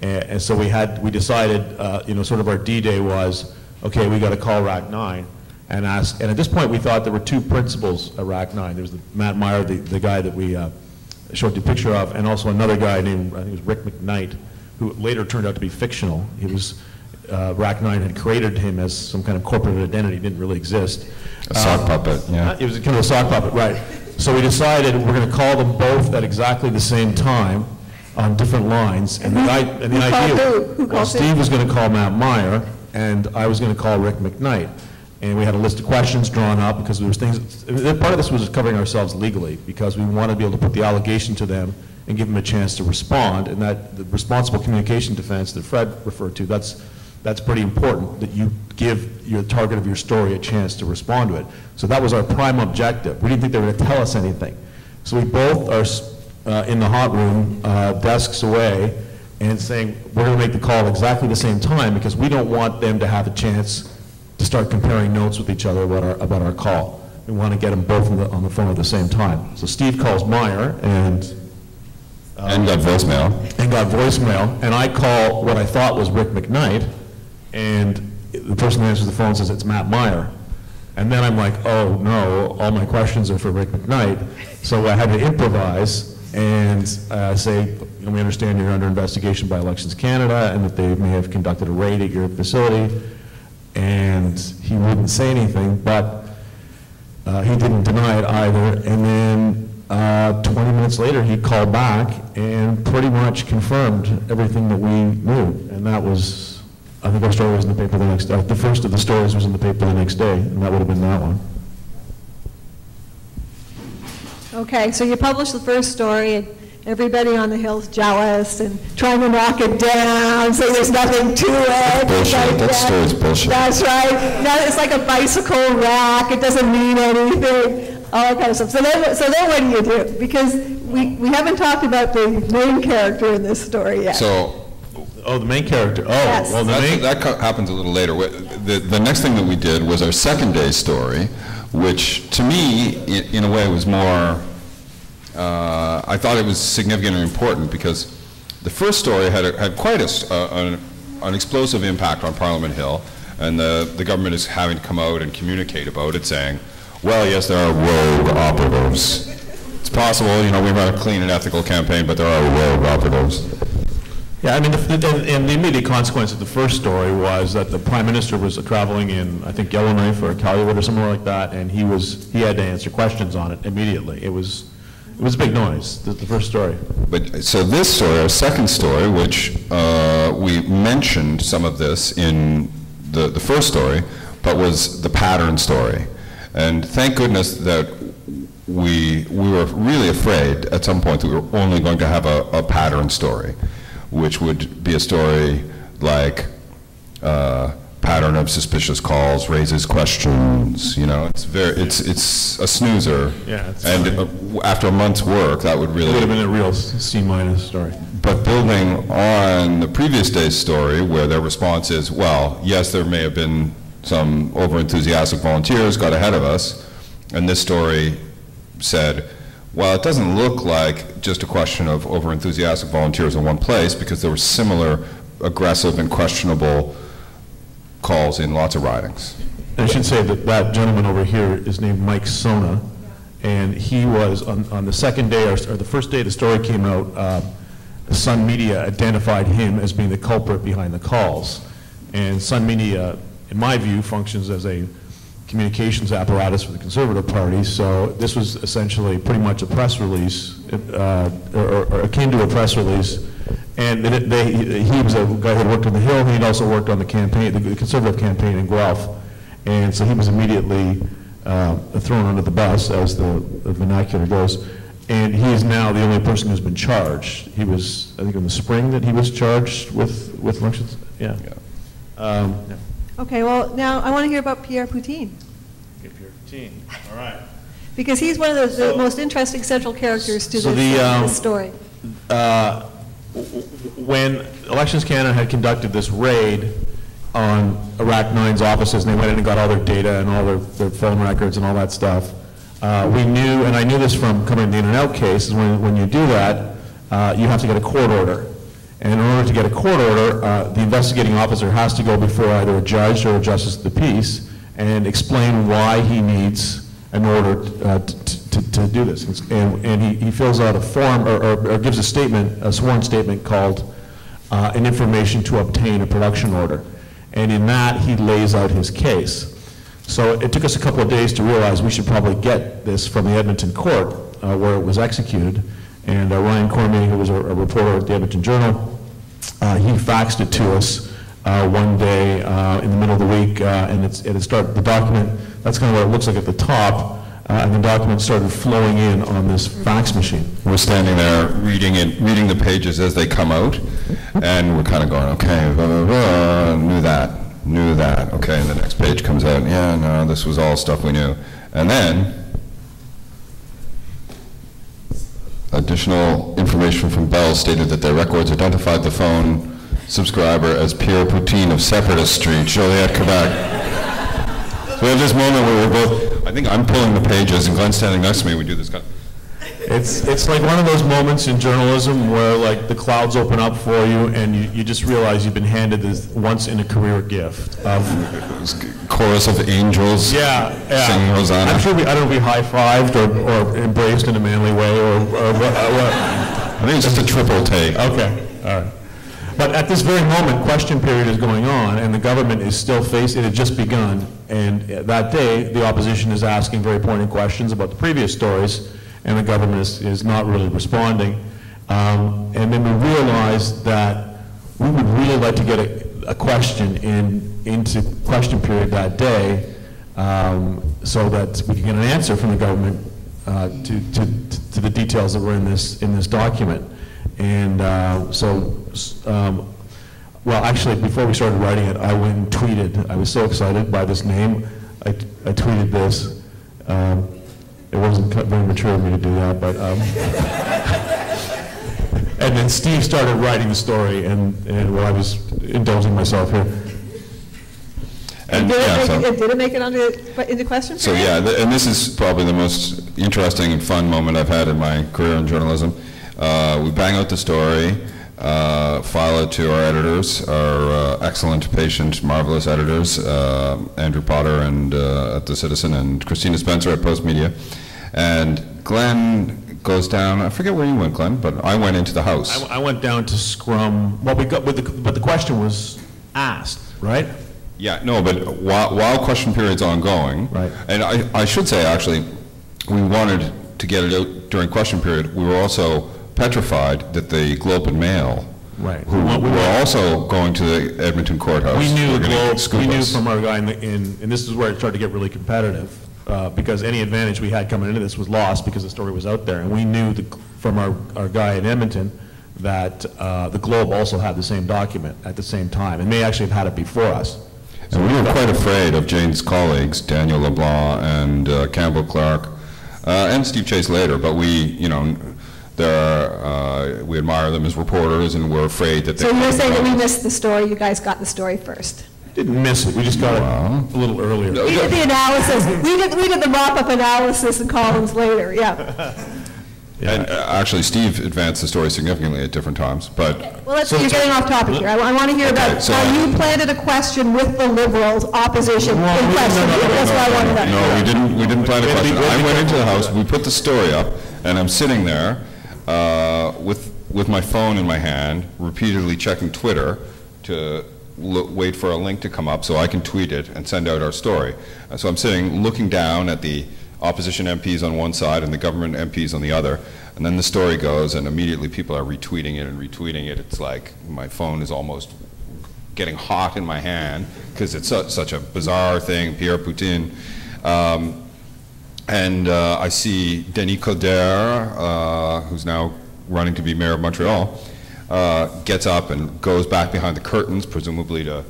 And, and so we had, we decided, uh, you know, sort of our D-Day was, okay, we got to call RackNine and ask, and at this point, we thought there were two principals at RackNine. There was the Matt Meier, the, the guy that we uh, showed the picture of, and also another guy named, I think it was Rick McKnight, who later turned out to be fictional. He was, uh, RackNine had created him as some kind of corporate identity, didn't really exist. A sock Uh, puppet, yeah. It was kind of a sock puppet, right. So we decided we're going to call them both at exactly the same time on different lines. And the i- and the Who called idea. who? Who Well, called who? Steve was going to call Matt Meier, and I was going to call Rick McKnight. And we had a list of questions drawn up, because there was things, part of this was covering ourselves legally, because we wanted to be able to put the allegation to them and give them a chance to respond, and that, the responsible communication defense that Fred referred to, that's, that's pretty important, that you give your target of your story a chance to respond to it. So that was our prime objective. We didn't think they were going to tell us anything. So we both are uh, in the hot room, uh, desks away, and saying, we're going to make the call at exactly the same time, because we don't want them to have a chance to start comparing notes with each other about our, about our call. We want to get them both on the, on the phone at the same time. So Steve calls Meier, and And got voicemail. and got voicemail, and I call what I thought was Rick McKnight, and the person who answers the phone says it's Matt Meier. And then I'm like, oh, no, all my questions are for Rick McKnight. So I had to improvise and uh, say, we understand you're under investigation by Elections Canada, and that they may have conducted a raid at your facility. And he wouldn't say anything, but uh, he didn't deny it either, and then uh, 20 minutes later, he called back and pretty much confirmed everything that we knew, and that was, I think our story was in the paper the next, uh, the first of the stories was in the paper the next day, and that would have been that one. Okay, so you published the first story, everybody on the hill's jealous and trying to knock it down, say there's nothing to it. Bullshit. like That story's bullshit. That's right. Now, it's like a bicycle rack, it doesn't mean anything, all that kind of stuff. So then, so then what do you do? Because we, we haven't talked about the main character in this story yet. So Oh, the main character, oh, Yes. well, the That, main, that happens a little later. The, the next thing that we did was our second day story, which to me, in, in a way, was more, uh, I thought it was significant and important because the first story had, a- had quite a uh, an, explosive impact on Parliament Hill, and the, the government is having to come out and communicate about it, saying, well, yes, there are rogue operatives. It's possible, you know, we run a clean and ethical campaign, but there are rogue operatives. yeah, I mean, the- the- and the immediate consequence of the first story was that the prime minister was traveling in, I think, Yellowknife or Calumet or somewhere like that, and he was, he had to answer questions on it immediately. It was, was a big noise, the, the first story. But, so this story, our second story, which uh, we mentioned some of this in the, the first story, but was the pattern story. And thank goodness that we, we were really afraid at some point that we were only going to have a, a pattern story, which would be a story like uh, pattern of suspicious calls raises questions, you know, it's very, it's, it's a snoozer. Yeah, it's And fine. uh, after a month's work, that would It really. would have been a real C-minus story. But building on the previous day's story, where their response is, well, yes, there may have been some overenthusiastic volunteers got ahead of us, and this story said, well, it doesn't look like just a question of overenthusiastic volunteers in one place, because there were similar aggressive and questionable calls in lots of ridings. I should say that that gentleman over here is named Mike Sona, and he was, on, on the second day, or, or the first day the story came out, uh, Sun Media identified him as being the culprit behind the calls. And Sun Media, in my view, functions as a communications apparatus for the Conservative Party, so this was essentially pretty much a press release, uh, or, or akin to a press release. And then it- they, he was a guy who had worked on the Hill, he'd also worked on the campaign, the Conservative campaign in Guelph. And so he was immediately uh, thrown under the bus, as the the vernacular goes. And he is now the only person who's been charged. He was, I think in the spring that he was charged with, with elections, yeah. Um, yeah. Okay, well, now I want to hear about Pierre Poutine, If you're 15, all right. because he's one of the- the So- most interesting central characters to So this the, um, this story. uh, when Elections Canada had conducted this raid on RackNine's offices, and they went in and got all their data and all their, their phone records and all that stuff, uh, we knew, and I knew this from coming to the In-N-Out case, is when, when you do that, uh, you have to get a court order. And in order to get a court order, uh, the investigating officer has to go before either a judge or a justice of the peace and explain why he needs an order uh, to, to, do this. And, and he, he fills out a form, or, or, or gives a statement, a sworn statement called uh, an information to obtain a production order. And in that, he lays out his case. So it took us a couple of days to realize we should probably get this from the Edmonton court uh, where it was executed. And uh, Ryan Cormier, who was a, a reporter at the Edmonton Journal, uh, he faxed it to us uh, one day uh, in the middle of the week, uh, and it's, it started, the document, that's kind of what it looks like at the top, uh, and the documents started flowing in on this fax machine. We're standing there reading it, reading the pages as they come out, and we're kind of going, okay, blah, blah, blah, knew that, knew that, okay, and the next page comes out, yeah, no, this was all stuff we knew. And then, additional information from Bell stated that their records identified the phone subscriber as Pierre Poutine of Separatist Street, Joliette, Quebec. So we have this moment where we're both, I think I'm pulling the pages, and Glen's standing next to me, we do this kind of, It's, it's like one of those moments in journalism where like the clouds open up for you and you, you just realize you've been handed this once in a career gift of, chorus of angels yeah, yeah. singing Hosanna. I'm sure we, I don't know if we high-fived or, or embraced in a manly way or, or uh, what. I think it's just a triple take. Okay, all right. But at this very moment, question period is going on, and the government is still faced, it had just begun, and that day, the opposition is asking very pointed questions about the previous stories, and the government is, is not really responding. Um, and then we realized that we would really like to get a, a question in, into question period that day, um, so that we can get an answer from the government uh, to, to, to the details that were in this, in this document. And uh, so, um, well, actually, before we started writing it, I went and tweeted. I was so excited by this name. I, I tweeted this. Um, it wasn't very mature of me to do that, but. Um, and then Steve started writing the story, and, and well, I was indulging myself here. And, Did yeah, it so- make, did it make it onto, into question? So, yeah, th- and this is probably the most interesting and fun moment I've had in my career in journalism. Uh, We bang out the story, uh, file it to our editors, our uh, excellent, patient, marvelous editors, uh, Andrew Potter and uh, at The Citizen and Christina Spencer at Postmedia. And Glen goes down, I forget where you went, Glen, but I went into the house. I, I went down to Scrum, well, we got, but the, but the question was asked, right? Yeah, no, but while, while question period's ongoing. Right. And I, I should say, actually, we wanted to get it out during question period. We were also petrified that the Globe and Mail, Right. who We want- we were want- also going to the Edmonton courthouse. We knew were the Globe, scoop we knew us. from our guy in, the- in, and this is where it started to get really competitive, uh, because any advantage we had coming into this was lost because the story was out there. And we knew the, from our, our guy in Edmonton that, uh, the Globe also had the same document at the same time, and may actually have had it before us. And we were quite afraid of Jane's colleagues, Daniel Leblanc and uh, Campbell Clark, uh, and Steve Chase later, but we, you know, there are, uh, we admire them as reporters and we're afraid that they... So you're saying that we missed the story, you guys got the story first? Didn't miss it, we just got it a little earlier. We did the analysis, we did, we did the mop-up analysis and columns later, yeah. And uh, actually, Steve advanced the story significantly at different times, but Well, let's, you're getting off topic here. I want to hear Okay, about so- how you planted a question with the Liberals, opposition, in Well, no, question. no, no, no, That's what I want to know. No, we didn't, we didn't plan a We had to be- question. we had to I went into the house, we put the story up, and I'm sitting there uh, with, with my phone in my hand, repeatedly checking Twitter to wait for a link to come up so I can tweet it and send out our story. And so I'm sitting, looking down at the opposition MPs on one side and the government MPs on the other, and then the story goes, and immediately people are retweeting it and retweeting it. It's like my phone is almost getting hot in my hand because it's su- such a bizarre thing, Pierre Poutine. Um, and uh, I see Denis Coderre, uh, who's now running to be mayor of Montreal, uh, gets up and goes back behind the curtains, presumably to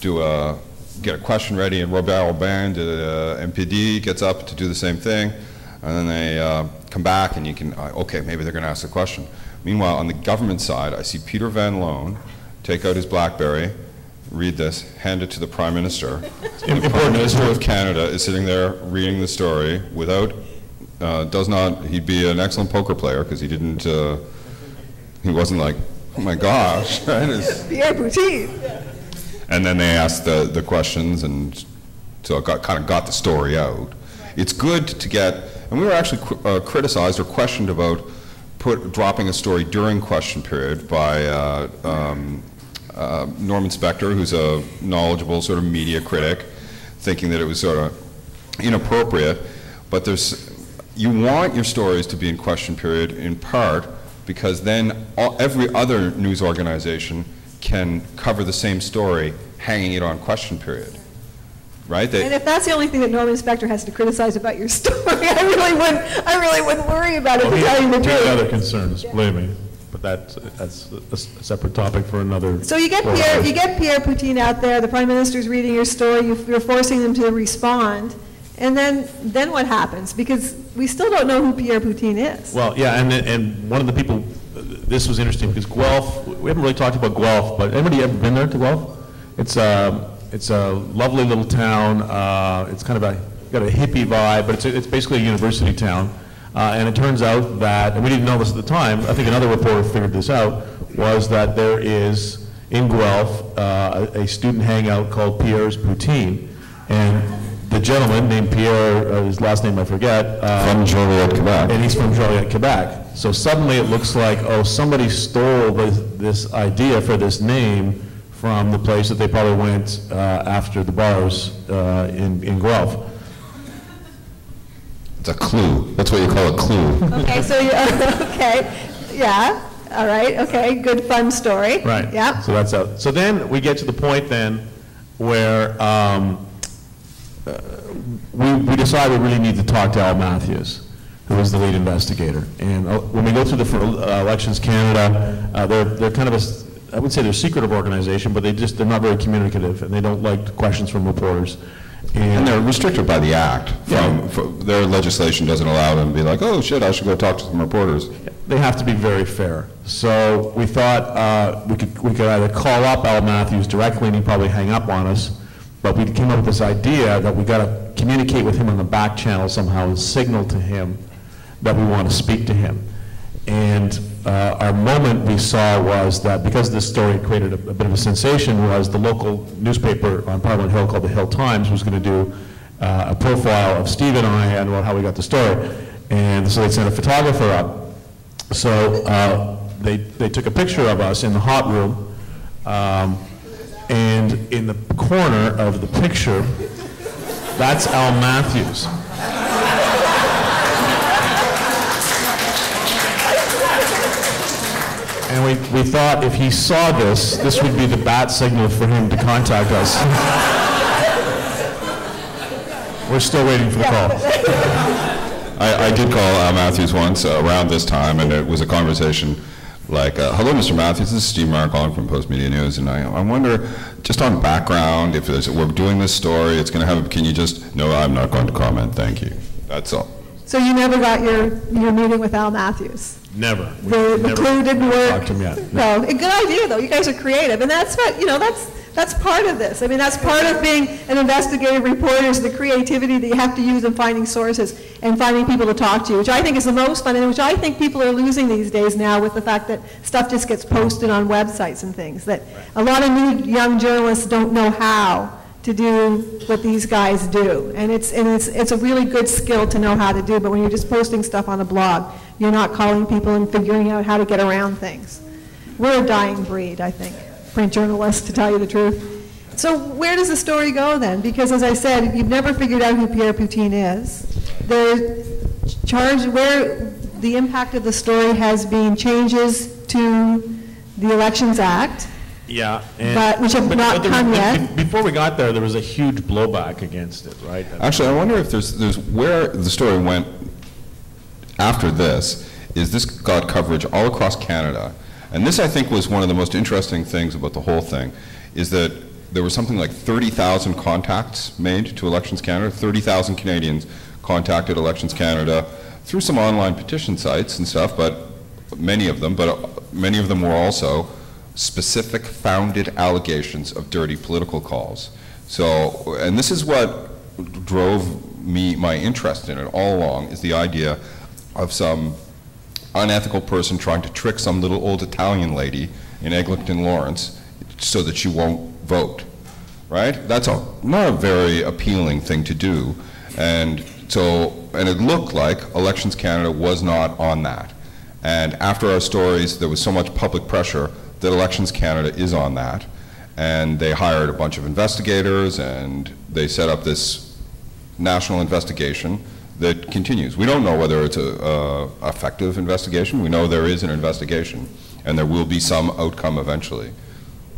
do a get a question ready, and Robert Aubin, the uh, MPD, gets up to do the same thing, and then they uh, come back, and you can, uh, okay, maybe they're going to ask the question. Meanwhile, on the government side, I see Peter Van Loan take out his BlackBerry, read this, hand it to the Prime Minister. The Prime Minister of Canada is sitting there reading the story without, uh, does not, he'd be an excellent poker player because he didn't, uh, he wasn't like, oh my gosh, right? Pierre Poutine. and then they asked the, the questions, and so it got, kind of got the story out. It's good to get, and we were actually uh, criticized or questioned about put, dropping a story during question period by uh, um, uh, Norman Spector, who's a knowledgeable sort of media critic, thinking that it was sort of inappropriate. But there's, you want your stories to be in question period in part because then all, every other news organization can cover the same story, hanging it on question period, right? They- And if that's the only thing that Norman Spector has to criticize about your story, I really wouldn't, I really wouldn't worry about it, Well, to tell you the he had other truth. concerns, believe me, but that's, that's a separate topic for another. So you get Pierre, you get Pierre Poutine out there, the prime minister's reading your story, you- you're forcing them to respond, and then, then what happens? Because we still don't know who Pierre Poutine is. Well, yeah, and, and one of the people, this was interesting, because Guelph, we haven't really talked about Guelph, but anybody ever been there to Guelph? It's a, it's a lovely little town, uh, it's kind of a, got a hippie vibe, but it's, a- it's basically a university town. Uh, and it turns out that, and we didn't know this at the time, I think another reporter figured this out, was that there is, in Guelph, uh, a student hangout called Pierre's Poutine. And the gentleman named Pierre, uh, his last name I forget. uh, From Joliette, Quebec. and he's from Joliette, Quebec. So suddenly it looks like, oh, somebody stole this, this idea for this name from the place that they probably went uh, after the bars uh, in, in Guelph. It's a clue. That's what you call a clue. Okay, so, you okay, yeah, all right, okay, good fun story. Right. Yeah. So that's out. So then we get to the point then where um, uh, we, we decide we really need to talk to Al Matthews, who is the lead investigator. And uh, when we go through the for- uh, Elections Canada, uh, they're, they're kind of a, I would say they're a secretive organization, but they just, they're not very communicative, and they don't like questions from reporters. And they're restricted by the act. Yeah. From, from- their legislation doesn't allow them to be like, oh, shit, I should go talk to some reporters. they have to be very fair. So we thought uh, we could, we could either call up Al Matthews directly and he'd probably hang up on us, but we came up with this idea that we got to communicate with him on the back channel somehow and signal to him that we want to speak to him. And uh, our moment we saw was that because this story created a, a bit of a sensation was the local newspaper on Parliament Hill called the Hill Times was going to do uh, a profile of Steve and I and about how we got the story. And so they sent a photographer up. So uh, they, they took a picture of us in the hot room, um, and in the corner of the picture, that's Al Matthews. And we, we thought if he saw this, this would be the bat signal for him to contact us. We're still waiting for the call. I, I did call Al Matthews once uh, around this time, and it was a conversation like, uh, hello, Mr. Matthews, this is Steve Maher calling from Postmedia News, and I, I wonder, just on background, if we're doing this story, it's going to have, can you just, no, I'm not going to comment, thank you. That's all. So you never got your, your meeting with Al Matthews? Never. We The, the never clue didn't work? Talked to him yet. No, a good idea, though, you guys are creative, and that's what, you know, that's, that's part of this. I mean, that's part of being an investigative reporter, is the creativity that you have to use in finding sources and finding people to talk to, which I think is the most fun, and which I think people are losing these days now with the fact that stuff just gets posted on websites and things, that a lot of new young journalists don't know how to do what these guys do. And it's, and it's, it's a really good skill to know how to do, but when you're just posting stuff on a blog, you're not calling people and figuring out how to get around things. We're a dying breed, I think, print journalists, to tell you the truth. So where does the story go then? Because as I said, you've never figured out who Pierre Poutine is. The charge, where the impact of the story has been changes to the Elections Act, Yeah. and- But- which have but- not but there was- come yet. Before we got there, there was a huge blowback against it, right? Actually, I wonder if there's, there's, where the story went after this, is this got coverage all across Canada. And this, I think, was one of the most interesting things about the whole thing, is that there was something like 30,000 contacts made to Elections Canada. 30,000 Canadians contacted Elections Canada through some online petition sites and stuff, but many of them, but uh, many of them were also specific founded allegations of dirty political calls. So, and this is what drove me, my interest in it all along, is the idea of some unethical person trying to trick some little old Italian lady in Eglinton Lawrence so that she won't vote, right? That's a, not a very appealing thing to do. And so, and it looked like Elections Canada was not on that. And after our stories, there was so much public pressure that Elections Canada is on that. And they hired a bunch of investigators and they set up this national investigation that continues. We don't know whether it's a, uh, effective investigation. We know there is an investigation, and there will be some outcome eventually.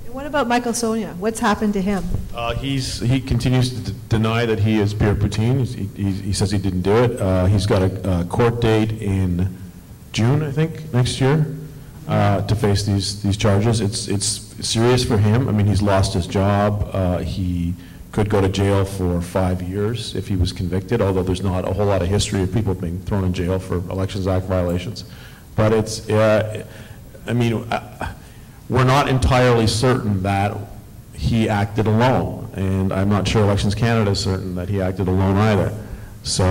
And What about Michael Sona? What's happened to him? Uh, He's, he continues to d- deny that he is Pierre Poutine. He's- He, he he says he didn't do it. Uh, He's got a a court date in June, I think, next year, uh, to face these, these charges. It's, it's serious for him. I mean, he's lost his job. Uh, He could go to jail for five years if he was convicted, although there's not a whole lot of history of people being thrown in jail for Elections Act violations. But it's, uh, I mean, uh, we're not entirely certain that he acted alone, and I'm not sure Elections Canada is certain that he acted alone either. So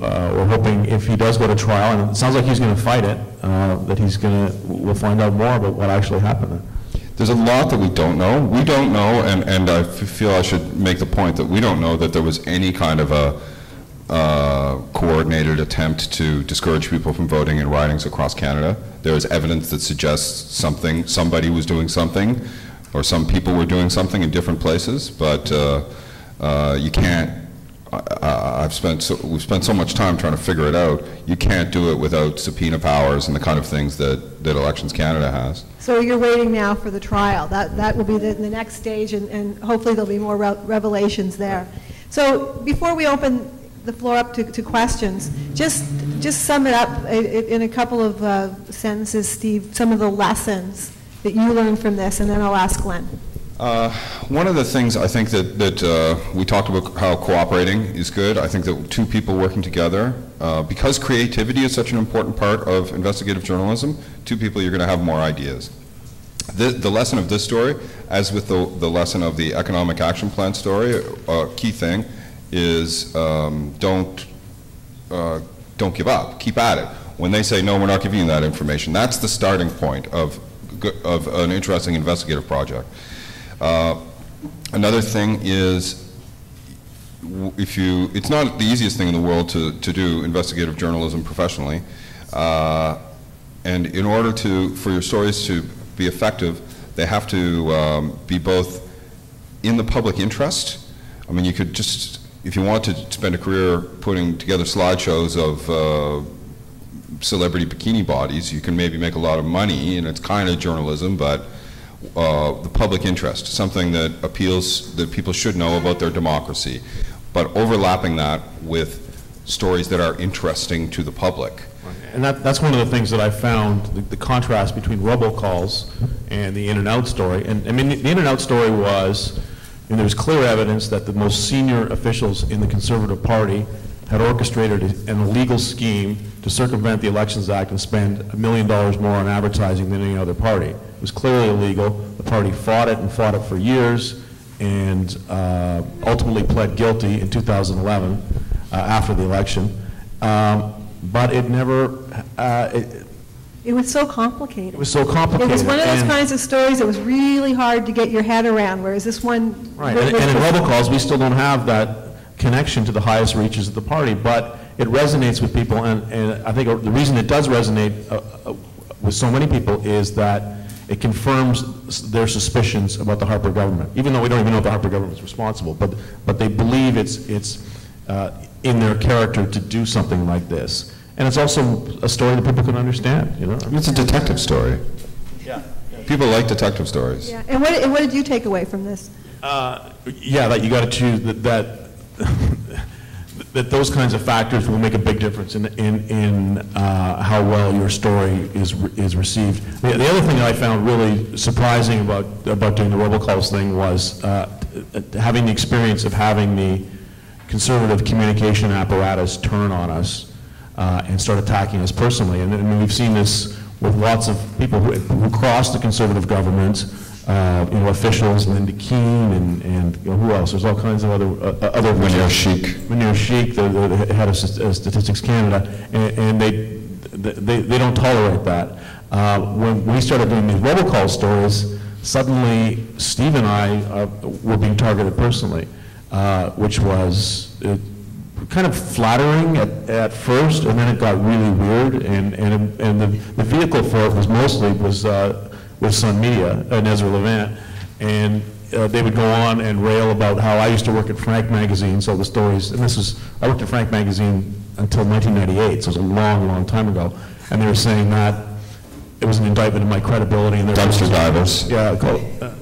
uh, we're hoping if he does go to trial, and it sounds like he's going to fight it, uh, that he's going to, we'll find out more about what actually happened. There's a lot that we don't know. We don't know, and, and I feel I should make the point that we don't know that there was any kind of a uh, coordinated attempt to discourage people from voting in ridings across Canada. There is evidence that suggests something, somebody was doing something, or some people were doing something in different places, but uh, uh, you can't, I- I've spent, so- we've spent so much time trying to figure it out, you can't do it without subpoena powers and the kind of things that, that Elections Canada has. So you're waiting now for the trial. That, that will be the, the next stage, and, and hopefully there'll be more re- revelations there. So before we open the floor up to, to questions, just, just sum it up in a couple of uh, sentences, Steve, some of the lessons that you learned from this, and then I'll ask Glen. Uh, One of the things I think that, that uh, we talked about how cooperating is good. I think that two people working together, uh, because creativity is such an important part of investigative journalism, two people, you're going to have more ideas. The, the lesson of this story, as with the, the lesson of the economic action plan story, a key thing is um, don't, uh, don't give up. Keep at it. When they say, no, we're not giving you that information, that's the starting point of, of an interesting investigative project. Uh, Another thing is, if you, it's not the easiest thing in the world to, to do investigative journalism professionally. Uh, And in order to, for your stories to be effective, they have to um, be both in the public interest. I mean, you could just, if you want to spend a career putting together slideshows of uh, celebrity bikini bodies, you can maybe make a lot of money, and it's kind of journalism, but uh, the public interest, something that appeals, that people should know about their democracy, but overlapping that with stories that are interesting to the public. And that, that's one of the things that I found, the, the contrast between robocalls and the in and out story. And, I mean, the in and out story was, and there was clear evidence that the most senior officials in the Conservative Party had orchestrated an illegal scheme to circumvent the Elections Act and spend a million dollars more on advertising than any other party. It was clearly illegal. The party fought it and fought it for years, and uh, ultimately pled guilty in 2011 uh, after the election. Um, But it never, uh, it It was so complicated. it was so complicated. It was one of those and- kinds of stories that was really hard to get your head around, whereas this one. Right, and and in robocalls, we still don't have that connection to the highest reaches of the party, but it resonates with people, and, and I think the reason it does resonate uh, uh, with so many people is that it confirms their suspicions about the Harper government, even though we don't even know if the Harper government's responsible, but, but they believe it's, it's uh, in their character to do something like this. And it's also a story that people can understand, you know? I mean, It's a detective story. Yeah. People like detective stories. Yeah, and what, and what did you take away from this? Uh, Yeah, that you got to choose, that, that, that those kinds of factors will make a big difference in, in, in uh, how well your story is, is received. The the other thing that I found really surprising about, about doing the robocalls thing was, uh, having the experience of having the conservative communication apparatus turn on us uh, and start attacking us personally. And, and we've seen this with lots of people who, who cross the conservative government, uh, you know, officials, Linda Keen and, and you know, who else? There's all kinds of other, uh, other. Munir Sheikh. Munir Sheikh, the, the head of uh, Statistics Canada, and, and they, they, they don't tolerate that. Uh, when we started doing these robocall stories, suddenly Steve and I uh, were being targeted personally, uh, which was uh, kind of flattering at, at first, and then it got really weird, and, and, and the, the vehicle for it was mostly was, uh, was Sun Media and Ezra Levant, and uh, they would go on and rail about how I used to work at Frank Magazine, so the stories, and this is, I worked at Frank Magazine until 1998, so it was a long, long time ago, and they were saying that it was an indictment of my credibility and their Dumpster divers. Yeah, called, uh,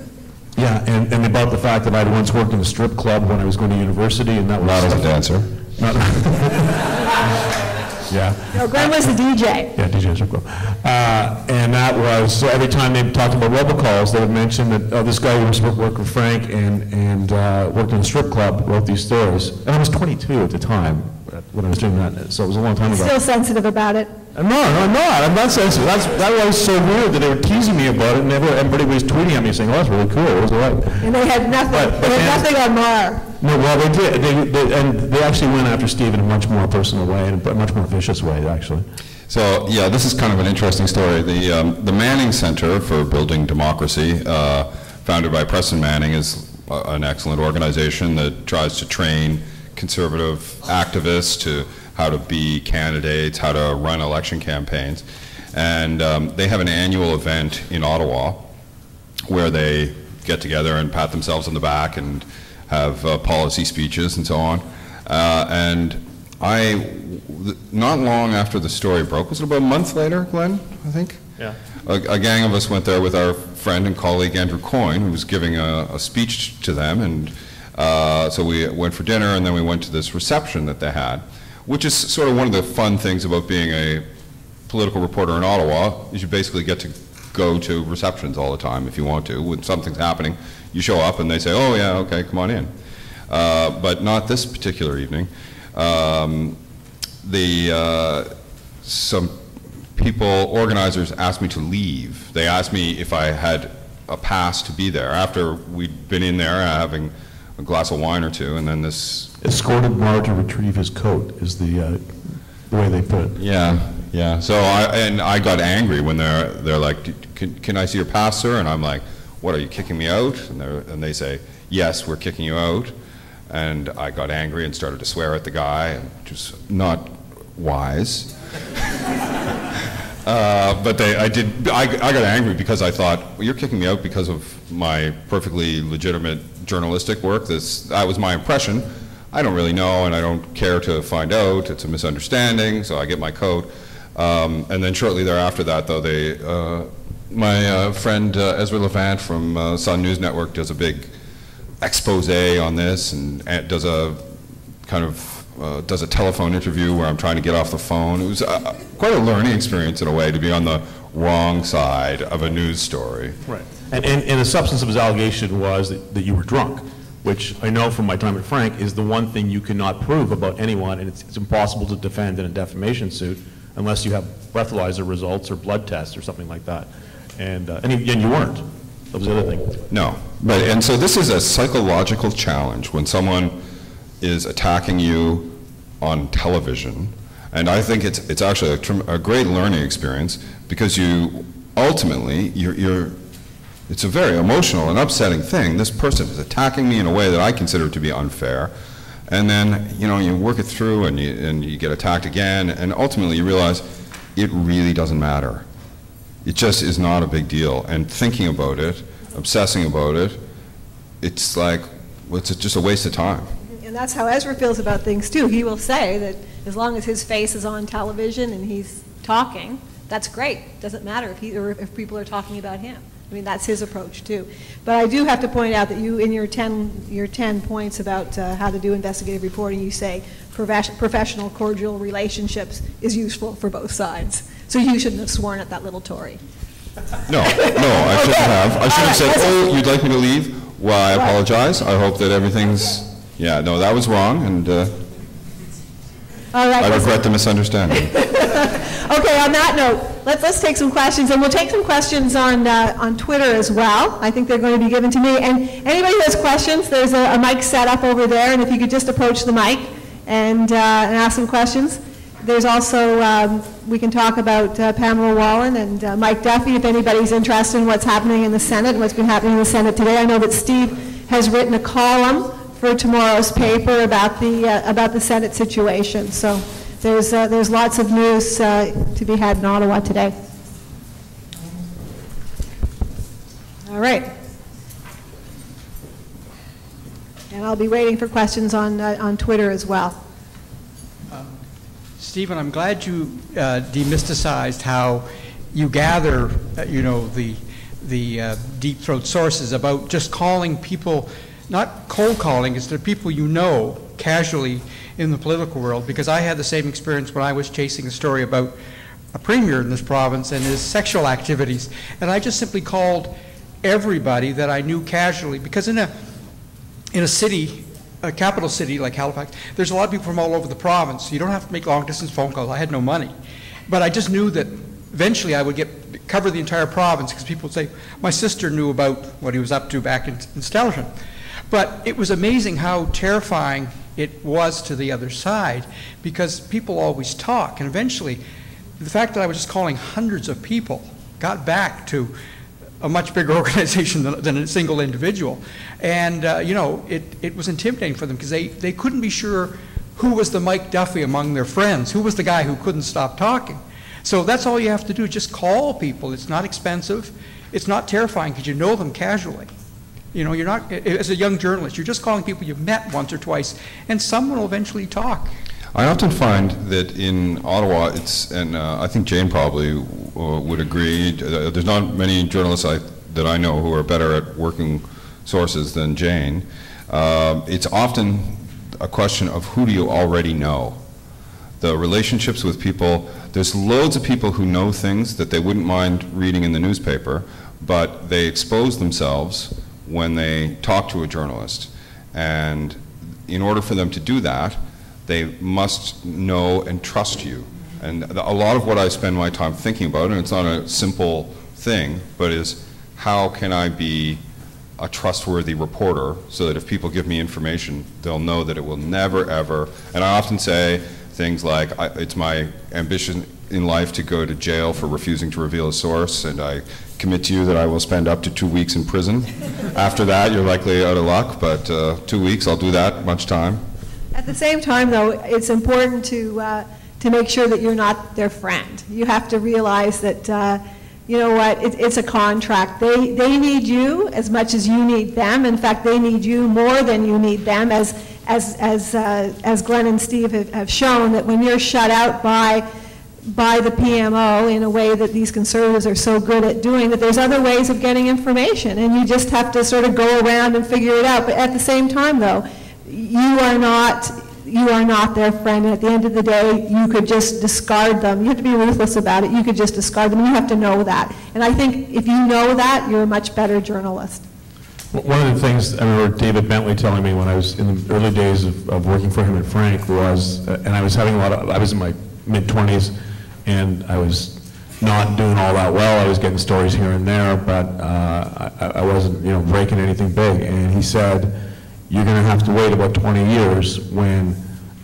yeah, and, and about the fact that I'd once worked in a strip club when I was going to university, and that was Not as a dancer. yeah. No, Glen was the DJ. Yeah, DJ strip club. Uh, and that was, so every time they talked about robocalls, they would mention that, oh, this guy who was working with Frank and, and uh, worked in a strip club wrote these stories. And I was 22 at the time uh, when I was doing that, so it was a long time ago. Still sensitive about it. Uh, No, no, I'm not. I'm not sensitive. That's, that was so weird that they were teasing me about it, and everybody was tweeting at me saying, oh, that's really cool, it was all right. And they had nothing, But- but they had then- nothing on Maher. No, well, they did, they, they, and they actually went after Steve in a much more personal way, and a much more vicious way, actually. So, yeah, this is kind of an interesting story. The, um, the Manning Center for Building Democracy, uh, founded by Preston Manning, is a- an excellent organization that tries to train conservative activists to how to be candidates, how to run election campaigns. And um, they have an annual event in Ottawa where they get together and pat themselves on the back and have uh, policy speeches and so on. Uh, and I, not long after the story broke, was it about a month later, Glen, I think? Yeah. A, a gang of us went there with our friend and colleague Andrew Coyne, who was giving a, a speech to them, and uh, so we went for dinner, and then we went to this reception that they had, which is sort of one of the fun things about being a political reporter in Ottawa, is you basically get to go to receptions all the time if you want to. When something's happening, you show up and they say, oh yeah, okay, come on in. Uh, but not this particular evening. Um, the, uh, some people, organizers asked me to leave. They asked me if I had a pass to be there after we'd been in there having a glass of wine or two, and then this Escorted Maher to retrieve his coat is the, uh, the way they put it. Yeah, yeah. So I, and I got angry when they're, they're like, can, can I see your pass, sir? And I'm like, what, are you kicking me out? And and they say, yes, we're kicking you out. And I got angry and started to swear at the guy, and just not wise. Uh, but they, I did, I, I got angry because I thought, well, you're kicking me out because of my perfectly legitimate journalistic work. This, that was my impression. I don't really know, and I don't care to find out. It's a misunderstanding, so I get my coat. Um, and then shortly thereafter that, though, they, uh, my uh, friend uh, Ezra Levant from uh, Sun News Network does a big expose on this and, does a kind of uh, does a telephone interview where I'm trying to get off the phone. It was uh, quite a learning experience in a way to be on the wrong side of a news story. Right. And, and, and the substance of his allegation was that, that you were drunk, which I know from my time at Frank is the one thing you cannot prove about anyone, and it's, it's impossible to defend in a defamation suit unless you have breathalyzer results or blood tests or something like that. And, uh, and, you- and you weren't. That was the other thing. No, but and so this is a psychological challenge when someone is attacking you on television, and I think it's it's actually a, a great learning experience because you ultimately you're, you're it's a very emotional and upsetting thing. This person is attacking me in a way that I consider to be unfair, and then you know you work it through and you and you get attacked again, and ultimately you realize it really doesn't matter. It just is not a big deal. And thinking about it, obsessing about it, it's like, well, it's just a waste of time. And that's how Ezra feels about things too. He will say that as long as his face is on television and he's talking, that's great. Doesn't matter if he, or if people are talking about him. I mean, that's his approach too. But I do have to point out that you, in your 10, your 10 points about uh, how to do investigative reporting, you say "Profes- professional cordial relationships is useful for both sides. So you shouldn't have sworn at that little Tory. No, no, I shouldn't have. I should have said, oh, you'd like me to leave? Well, I What? apologize. I hope that everything's, yeah, no, that was wrong, and uh, right. I regret the misunderstanding. Okay, on that note, let's, let's take some questions, and we'll take some questions on, uh, on Twitter as well. I think they're going to be given to me. And anybody who has questions, there's a, a mic set up over there, and if you could just approach the mic and, uh, and ask some questions. There's also, um, we can talk about uh, Pamela Wallin and uh, Mike Duffy, if anybody's interested in what's happening in the Senate, and what's been happening in the Senate today. I know that Steve has written a column for tomorrow's paper about the, uh, about the Senate situation. So there's, uh, there's lots of news uh, to be had in Ottawa today. All right. And I'll be waiting for questions on, uh, on Twitter as well. Stephen, I'm glad you uh, demysticized how you gather, uh, you know, the, the uh, deep throat sources about just calling people, not cold calling, it's the people you know casually in the political world, because I had the same experience when I was chasing a story about a premier in this province and his sexual activities, and I just simply called everybody that I knew casually, because in a, in a city, a capital city like Halifax, there's a lot of people from all over the province. You don't have to make long distance phone calls. I had no money. But I just knew that eventually I would get cover the entire province because people would say, my sister knew about what he was up to back in, in. But it was amazing how terrifying it was to the other side because people always talk. And eventually, the fact that I was just calling hundreds of people got back to a much bigger organization than, than a single individual. And, uh, you know, it, it was intimidating for them because they, they couldn't be sure who was the Mike Duffy among their friends, who was the guy who couldn't stop talking. So that's all you have to do, just call people. It's not expensive. It's not terrifying because you know them casually. You know, you're not, as a young journalist, you're just calling people you've met once or twice, and someone will eventually talk. I often find that in Ottawa, it's, and uh, I think Jane probably uh, would agree, uh, there's not many journalists I, that I know who are better at working sources than Jane. Uh, it's often a question of who do you already know? The relationships with people, there's loads of people who know things that they wouldn't mind reading in the newspaper, but they expose themselves when they talk to a journalist. And in order for them to do that, they must know and trust you. And a lot of what I spend my time thinking about, and it's not a simple thing, but is how can I be a trustworthy reporter so that if people give me information, they'll know that it will never, ever, and I often say things like, I, it's my ambition in life to go to jail for refusing to reveal a source, and I commit to you that I will spend up to two weeks in prison. After that, you're likely out of luck, but uh, two weeks, I'll do that much time. At the same time, though, it's important to, uh, to make sure that you're not their friend. You have to realize that, uh, you know what, it, it's a contract. They, they need you as much as you need them. In fact, they need you more than you need them, as, as, as, uh, as Glen and Steve have, have shown, that when you're shut out by, by the PMO in a way that these conservatives are so good at doing, that there's other ways of getting information, and you just have to sort of go around and figure it out. But at the same time, though, you are not, you are not their friend. At the end of the day, you could just discard them. You have to be ruthless about it. You could just discard them. You have to know that. And I think if you know that, you're a much better journalist. One of the things I remember David Bentley telling me when I was in the early days of, of working for him at Frank was, uh, and I was having a lot of, I was in my mid-20s, and I was not doing all that well. I was getting stories here and there, but uh, I, I wasn't, you know, breaking anything big. And he said, you're going to have to wait about 20 years when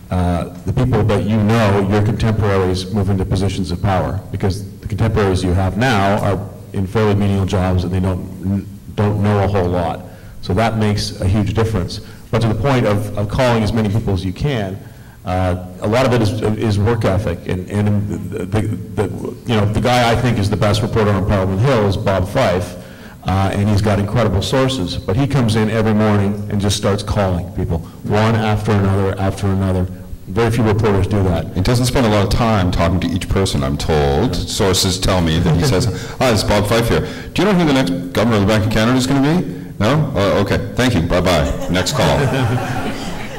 uh, the people that you know, your contemporaries, move into positions of power, because the contemporaries you have now are in fairly menial jobs and they don't don't know a whole lot. So that makes a huge difference. But to the point of, of calling as many people as you can, uh, a lot of it is, is work ethic. And, and the, the, the, you know, the guy I think is the best reporter on Parliament Hill is Bob Fife. Uh, and he's got incredible sources. But he comes in every morning and just starts calling people, one after another, after another. Very few reporters do that. He doesn't spend a lot of time talking to each person, I'm told. Sources tell me that he says, hi, it's Bob Fife here. Do you know who the next governor of the Bank of Canada is going to be? No? Uh, okay, thank you, bye-bye. Next call.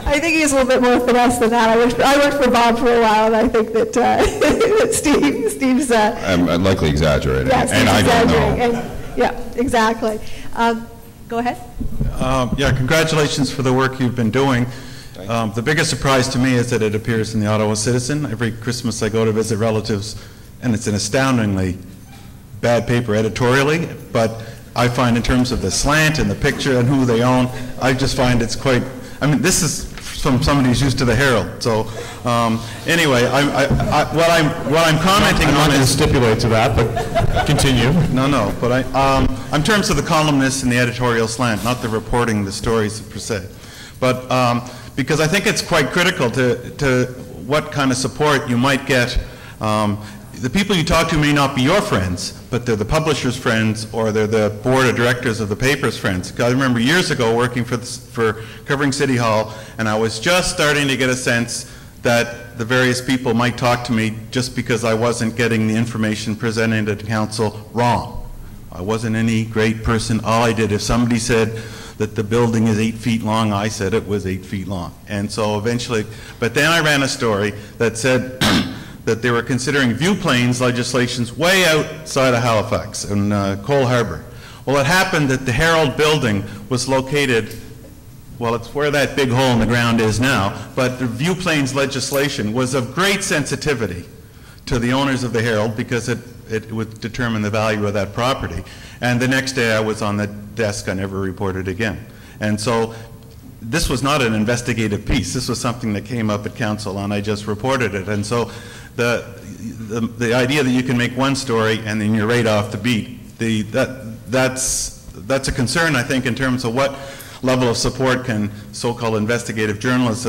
I think he's a little bit more finesse than that. I worked, I worked for Bob for a while, and I think that, uh, that Steve, Steve's, uh, I'm likely exaggerating, yeah, Steve's and I don't exaggerating. know. And- Yeah, exactly. Um, Go ahead. Um, Yeah, congratulations for the work you've been doing. Um, The biggest surprise to me is that it appears in the Ottawa Citizen. Every Christmas I go to visit relatives, and it's an astoundingly bad paper editorially, but I find in terms of the slant and the picture and who they own, I just find it's quite, I mean, this is from somebody who's used to the Herald. So, um, anyway, I, I, I- what I'm, what I'm commenting I'm not on is... stipulate to that, but continue. No, no, but I, um, in terms of the columnists and the editorial slant, not the reporting the stories per se. But, um, because I think it's quite critical to, to what kind of support you might get. Um, the people you talk to may not be your friends, but they're the publisher's friends or they're the board of directors of the paper's friends. I remember years ago working for, for covering City Hall, and I was just starting to get a sense that the various people might talk to me just because I wasn't getting the information presented to council wrong. I wasn't any great person. All I did, if somebody said that the building is eight feet long, I said it was eight feet long. And so eventually, but then I ran a story that said that they were considering view planes legislations way outside of Halifax in uh, Cole Harbor. Well, it happened that the Herald building was located well, it's where that big hole in the ground is now, but the view planes legislation was of great sensitivity to the owners of the Herald because it, it would determine the value of that property. And the next day I was on the desk, I never reported again. And so this was not an investigative piece. This was something that came up at council and I just reported it. And so the, the, the idea that you can make one story and then you're right off the beat, the, that, that's, that's a concern, I think, in terms of what level of support can so-called investigative journalists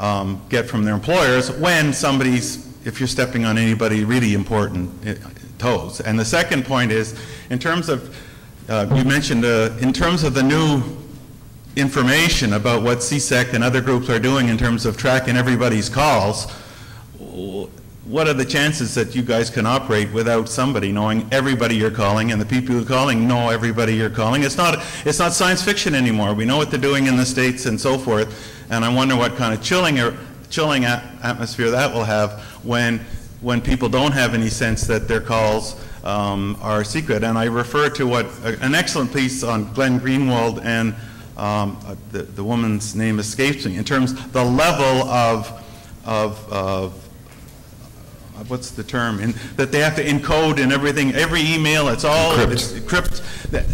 um, get from their employers when somebody's, if you're stepping on anybody really important eh, toes. And the second point is, in terms of, uh, you mentioned, uh, in terms of the new information about what CSEC and other groups are doing in terms of tracking everybody's calls, what are the chances that you guys can operate without somebody knowing everybody you're calling and the people you're calling know everybody you're calling? It's not, it's not science fiction anymore. We know what they're doing in the States and so forth, and I wonder what kind of chilling, or- chilling a- atmosphere that will have when, when people don't have any sense that their calls um, are secret. And I refer to what, an excellent piece on Glenn Greenwald and um, uh, the, the woman's name escapes me, in terms, the level of, of, of Uh, what's the term, in, that they have to encode and everything, every email, it's all, Encrypt. it's crypt,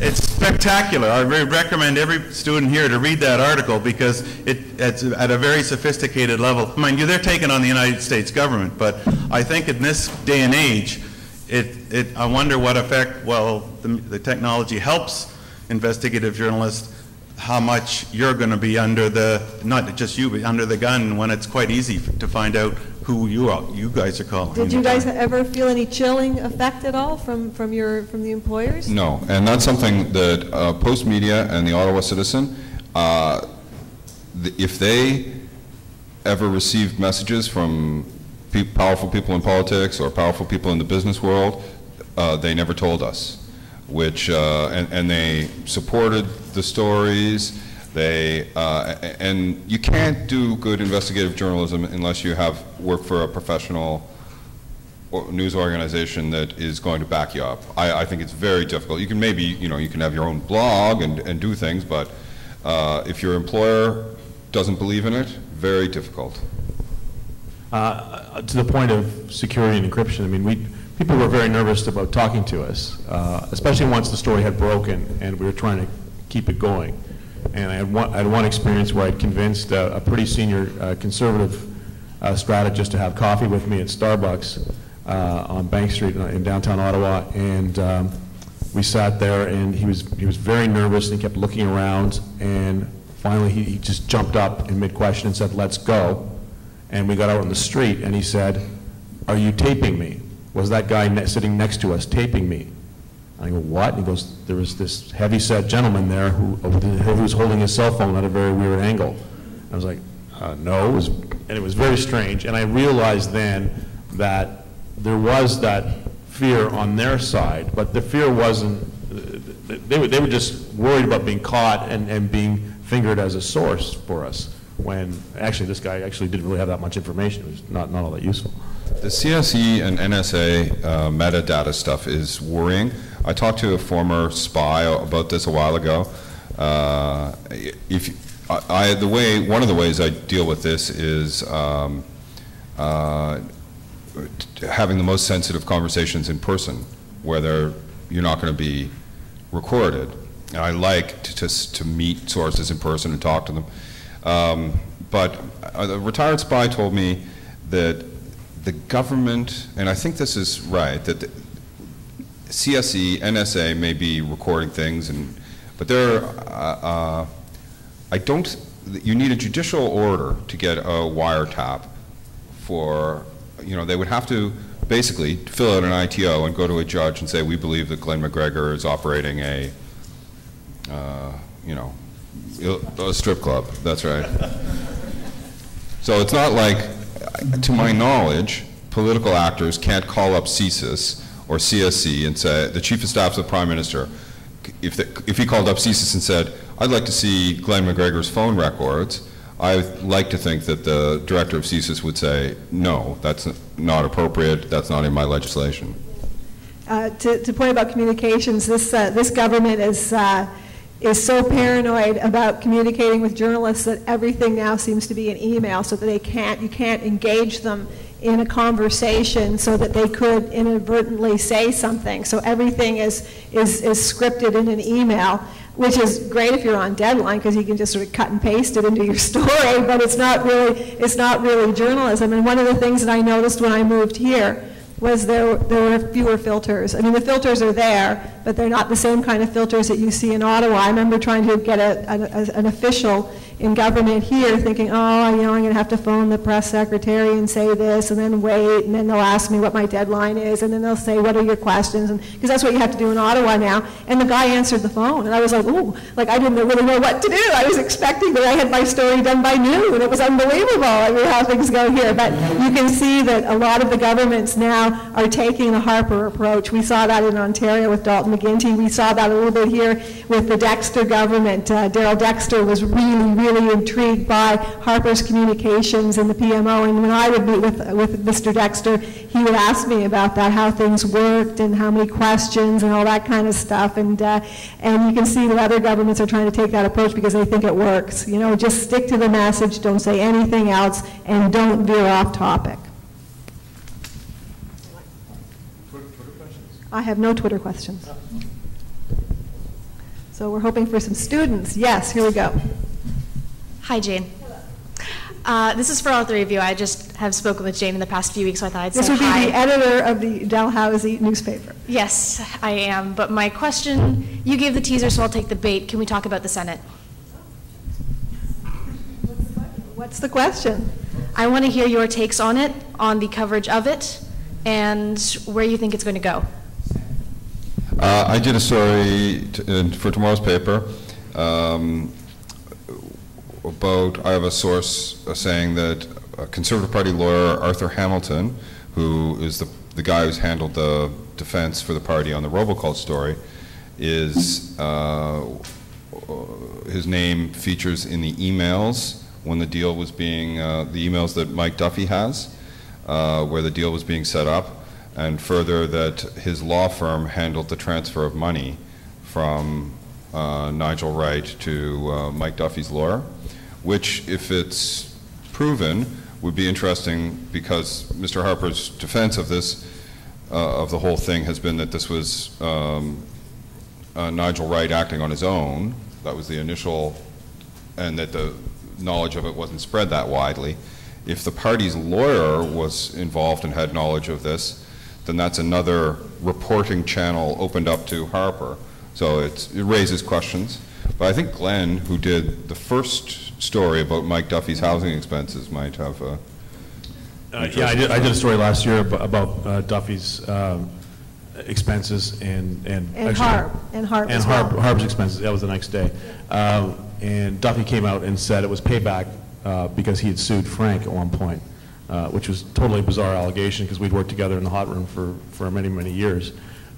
it's spectacular. I very recommend every student here to read that article because it, it's at a very sophisticated level. Mind you, they're taking on the United States government, but I think in this day and age, it, it, I wonder what effect, well, the, the technology helps investigative journalists, how much you're going to be under the, not just you, but under the gun when it's quite easy to find out who you are, you guys are calling. Did you guys ever feel any chilling effect at all from, from your, from the employers? No, and that's something that uh, Postmedia and the Ottawa Citizen, uh, th- if they ever received messages from pe- powerful people in politics or powerful people in the business world, uh, they never told us, which, uh, and and they supported the stories, they, uh, and you can't do good investigative journalism unless you have, work for a professional news organization that is going to back you up. I, I think it's very difficult. You can maybe, you know, you can have your own blog and, and do things, but uh, if your employer doesn't believe in it, very difficult. Uh, To the point of security and encryption, I mean, we, people were very nervous about talking to us, uh, especially once the story had broken and we were trying to keep it going. And I had one, I had one experience where I'd convinced a, a pretty senior uh, conservative uh, strategist to have coffee with me at Starbucks uh, on Bank Street in downtown Ottawa, and um, we sat there, and he was, he was very nervous, and he kept looking around, and finally, he, he just jumped up in mid-question and said, "Let's go." And we got out on the street, and he said, "Are you taping me? Was that guy ne- sitting next to us taping me?" I go, "What?" And he goes, "There was this heavy-set gentleman there who, who was holding his cell phone at a very weird angle." I was like, uh, "No," it was, and it was very strange. And I realized then that there was that fear on their side, but the fear wasn't. They were, they were just worried about being caught and, and being fingered as a source for us. When actually, this guy actually didn't really have that much information. It was not not all that useful. The CSE and NSA uh, metadata stuff is worrying. I talked to a former spy about this a while ago. Uh, If, I, I- the way, one of the ways I deal with this is um, uh, having the most sensitive conversations in person, where you're not going to be recorded. And I like to, to, to meet sources in person and talk to them. Um, But a retired spy told me that the government, and I think this is right, that CSE, NSA may be recording things, and, but they're, uh, uh, I don't, you need a judicial order to get a wiretap for, you know, they would have to basically fill out an ITO and go to a judge and say, we believe that Glen McGregor is operating a, uh, you know, a strip club, that's right. So it's not like, to my knowledge, political actors can't call up CSIS or CSC and say, the Chief of Staff of the Prime Minister, if, the- if he called up CSIS and said, I'd like to see Glen McGregor's phone records, I'd like to think that the Director of CSIS would say, no, that's not appropriate, that's not in my legislation. Uh, To, to point about communications, this, uh, this government is, uh, is so paranoid about communicating with journalists that everything now seems to be an email, so that they can't, you can't engage them in a conversation so that they could inadvertently say something. So everything is, is, is scripted in an email, which is great if you're on deadline, because you can just sort of cut and paste it into your story, but it's not really, it's not really journalism. And one of the things that I noticed when I moved here was there, there were fewer filters. I mean, the filters are there, but they're not the same kind of filters that you see in Ottawa. I remember trying to get a, an, an official in government here thinking, oh, you know, I'm going to have to phone the press secretary and say this, and then wait, and then they'll ask me what my deadline is, and then they'll say, what are your questions? Because that's what you have to do in Ottawa now. And the guy answered the phone, and I was like, ooh, like I didn't really know what to do. I was expecting that I had my story done by noon, it was unbelievable, I mean, how things go here. But you can see that a lot of the governments now are taking the Harper approach. We saw that in Ontario with Dalton McGuinty. We saw that a little bit here with the Dexter government. Uh, Darrell Dexter was really, really intrigued by Harper's communications and the PMO. And when I would meet with, with Mr. Dexter, he would ask me about that, how things worked and how many questions and all that kind of stuff. And, uh, and you can see that other governments are trying to take that approach because they think it works. You know, just stick to the message, don't say anything else, and don't veer off topic. I have no Twitter questions. So we're hoping for some students. Yes, here we go. Hi, Jane. Uh, this is for all three of you. I just have spoken with Jane in the past few weeks, so I thought I'd This say would be hi. the editor of the Dalhousie newspaper. Yes, I am. But my question, you gave the teaser, so I'll take the bait. Can we talk about the Senate? What's the question? I want to hear your takes on it, on the coverage of it, and where you think it's going to go. Uh, I did a story uh, for tomorrow's paper um, about, I have a source uh, saying that a Conservative Party lawyer, Arthur Hamilton, who is the, the guy who's handled the defense for the party on the robocall story, is, uh, his name features in the emails when the deal was being, uh, the emails that Mike Duffy has, uh, where the deal was being set up, and further that his law firm handled the transfer of money from uh, Nigel Wright to uh, Mike Duffy's lawyer, which, if it's proven, would be interesting because Mr. Harper's defense of this, uh, of the whole thing, has been that this was um, uh, Nigel Wright acting on his own. That was the initial, and that the knowledge of it wasn't spread that widely. If the party's lawyer was involved and had knowledge of this, then that's another reporting channel opened up to Harper. So it's, it raises questions. But I think Glen, who did the first story about Mike Duffy's housing expenses, might have a. Uh, Yeah, I did, I did a story last year about uh, Duffy's um, expenses and, and. And actually- Harb, and Harb And as well. Harb, Harb's expenses, that was the next day. Um, And Duffy came out and said it was payback uh, because he had sued Frank at one point, uh, which was totally bizarre allegation because we'd worked together in the hot room for, for many, many years.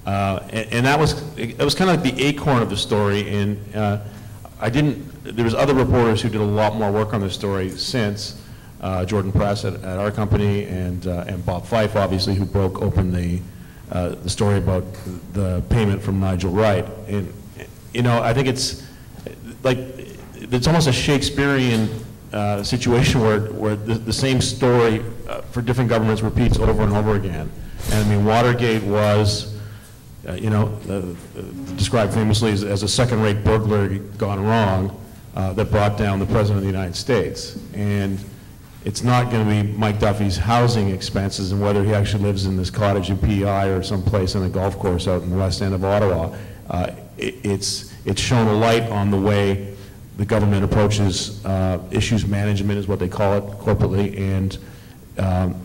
Uh, And and that was, it was kind of like the acorn of the story, and uh, I didn't, there was other reporters who did a lot more work on this story since, uh, Jordan Press at, at our company, and, uh, and Bob Fife, obviously, who broke open the, the story about the payment from Nigel Wright. And, you know, I think it's, like, it's almost a Shakespearean uh, situation where, where the, the same story uh, for different governments repeats over and over again. And I mean, Watergate was, uh, you know, uh, uh, described famously as, as a second-rate burglar gone wrong uh, that brought down the President of the United States. And it's not going to be Mike Duffy's housing expenses and whether he actually lives in this cottage in PEI or someplace on a golf course out in the west end of Ottawa. It, it's, it's shown a light on the way the government approaches uh, issues management is what they call it corporately, and um,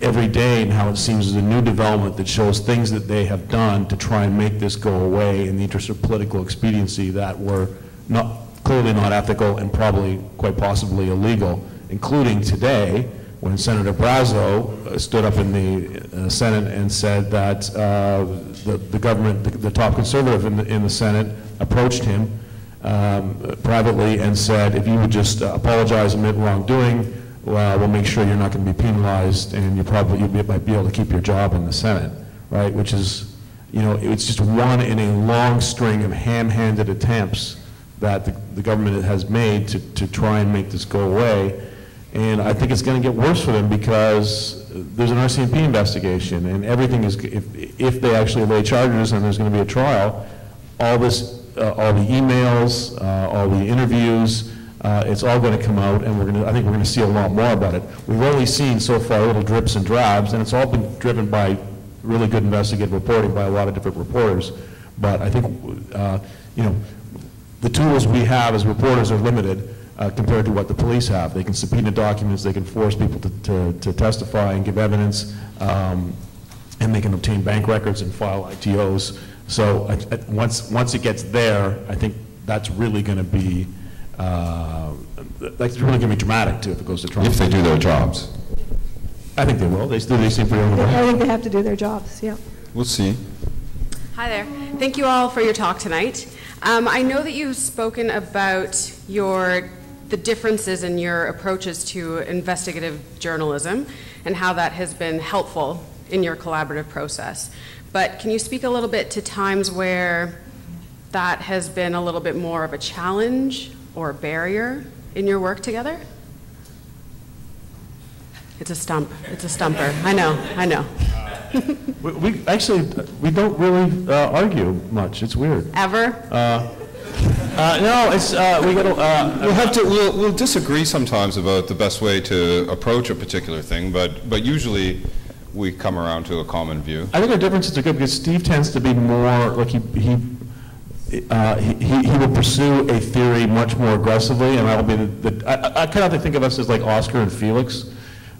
every day and how it seems is a new development that shows things that they have done to try and make this go away in the interest of political expediency that were not clearly not ethical and probably quite possibly illegal, including today when Senator Brazeau uh, stood up in the uh, Senate and said that uh, the, the government, the, the top conservative in the, in the Senate approached him um, privately and said, if you would just uh, apologize and admit wrongdoing, well, we'll make sure you're not going to be penalized and you probably you might be able to keep your job in the Senate, right? Which is, you know, it's just one in a long string of ham-handed attempts that the, the government has made to, to try and make this go away. And I think it's going to get worse for them because there's an RCMP investigation and everything is, if, if they actually lay charges and there's going to be a trial, all this, uh, all the emails, uh, all the interviews, uh, it's all going to come out and we're going to, I think we're going to see a lot more about it. We've only seen so far little drips and drabs and it's all been driven by really good investigative reporting by a lot of different reporters. But I think, uh, you know, the tools we have as reporters are limited uh, compared to what the police have. They can subpoena documents, they can force people to, to, to testify and give evidence, um, and they can obtain bank records and file ITOs. So I, I, once, once it gets there, I think that's really going to be, uh, that's really going to be dramatic too if it goes to trial. If they do their jobs. I think they will. They still, they seem pretty on the I think they have to do their jobs, yeah. We'll see. Hi there. Thank you all for your talk tonight. Um, I know that you've spoken about your the differences in your approaches to investigative journalism and how that has been helpful in your collaborative process. But can you speak a little bit to times where that has been a little bit more of a challenge or a barrier in your work together? It's a stump. It's a stumper. I know. I know. We, we actually, we don't really uh, argue much. It's weird. Ever? Uh, uh, no, it's, uh, we gotta, uh, We'll have to, we'll, we'll disagree sometimes about the best way to approach a particular thing, but, but usually we come around to a common view. I think our differences are good because Steve tends to be more, like he, he, uh, he, he will pursue a theory much more aggressively, and I'll be the, the I, I kind of think of us as like Oscar and Felix,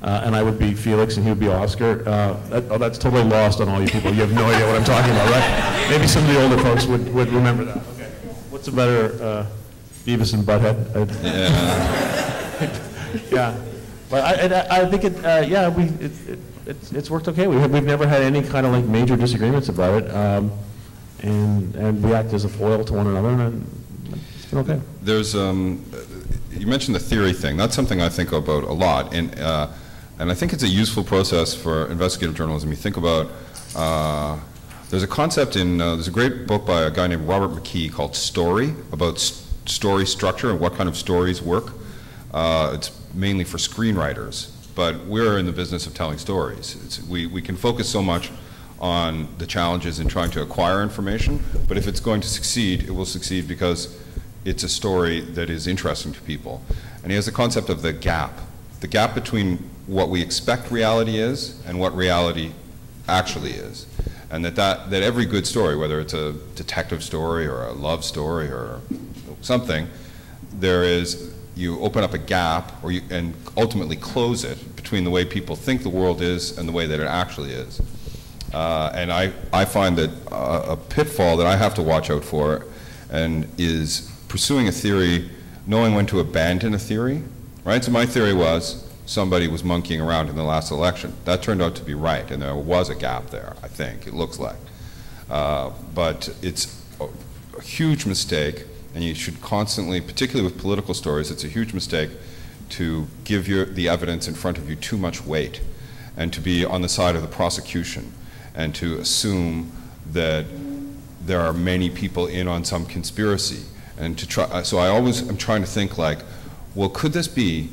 uh, and I would be Felix and he would be Oscar. Uh, that, oh, that's totally lost on all you people. You have no idea what I'm talking about, right? Maybe some of the older folks would, would remember that. Okay. What's a better uh, Beavis and Butthead? Yeah. yeah, but I, I, I think it. Uh, yeah, we it, it, it's, it's worked okay. We have, we've never had any kind of like major disagreements about it, um, and and we act as a foil to one another, and it's been okay. There's, um, you mentioned the theory thing. That's something I think about a lot, and uh, and I think it's a useful process for investigative journalism. You think about. Uh, there's a concept in, uh, there's a great book by a guy named Robert McKee called Story, about s- story structure and what kind of stories work. Uh, it's mainly for screenwriters, but we're in the business of telling stories. It's, we, we can focus so much on the challenges in trying to acquire information, but if it's going to succeed, it will succeed because it's a story that is interesting to people. And he has the concept of the gap, the gap between what we expect reality is and what reality actually is. And that, that, that every good story, whether it's a detective story or a love story or something, there is, you open up a gap or you, and ultimately close it between the way people think the world is and the way that it actually is. Uh, and I, I find that uh, a pitfall that I have to watch out for and is pursuing a theory, knowing when to abandon a theory, right? So my theory was somebody was monkeying around in the last election. That turned out to be right, and there was a gap there, I think, it looks like. Uh, but it's a, a huge mistake, and you should constantly, particularly with political stories, it's a huge mistake to give your, the evidence in front of you too much weight and to be on the side of the prosecution and to assume that there are many people in on some conspiracy And to try, so I always am trying to think like, well, could this be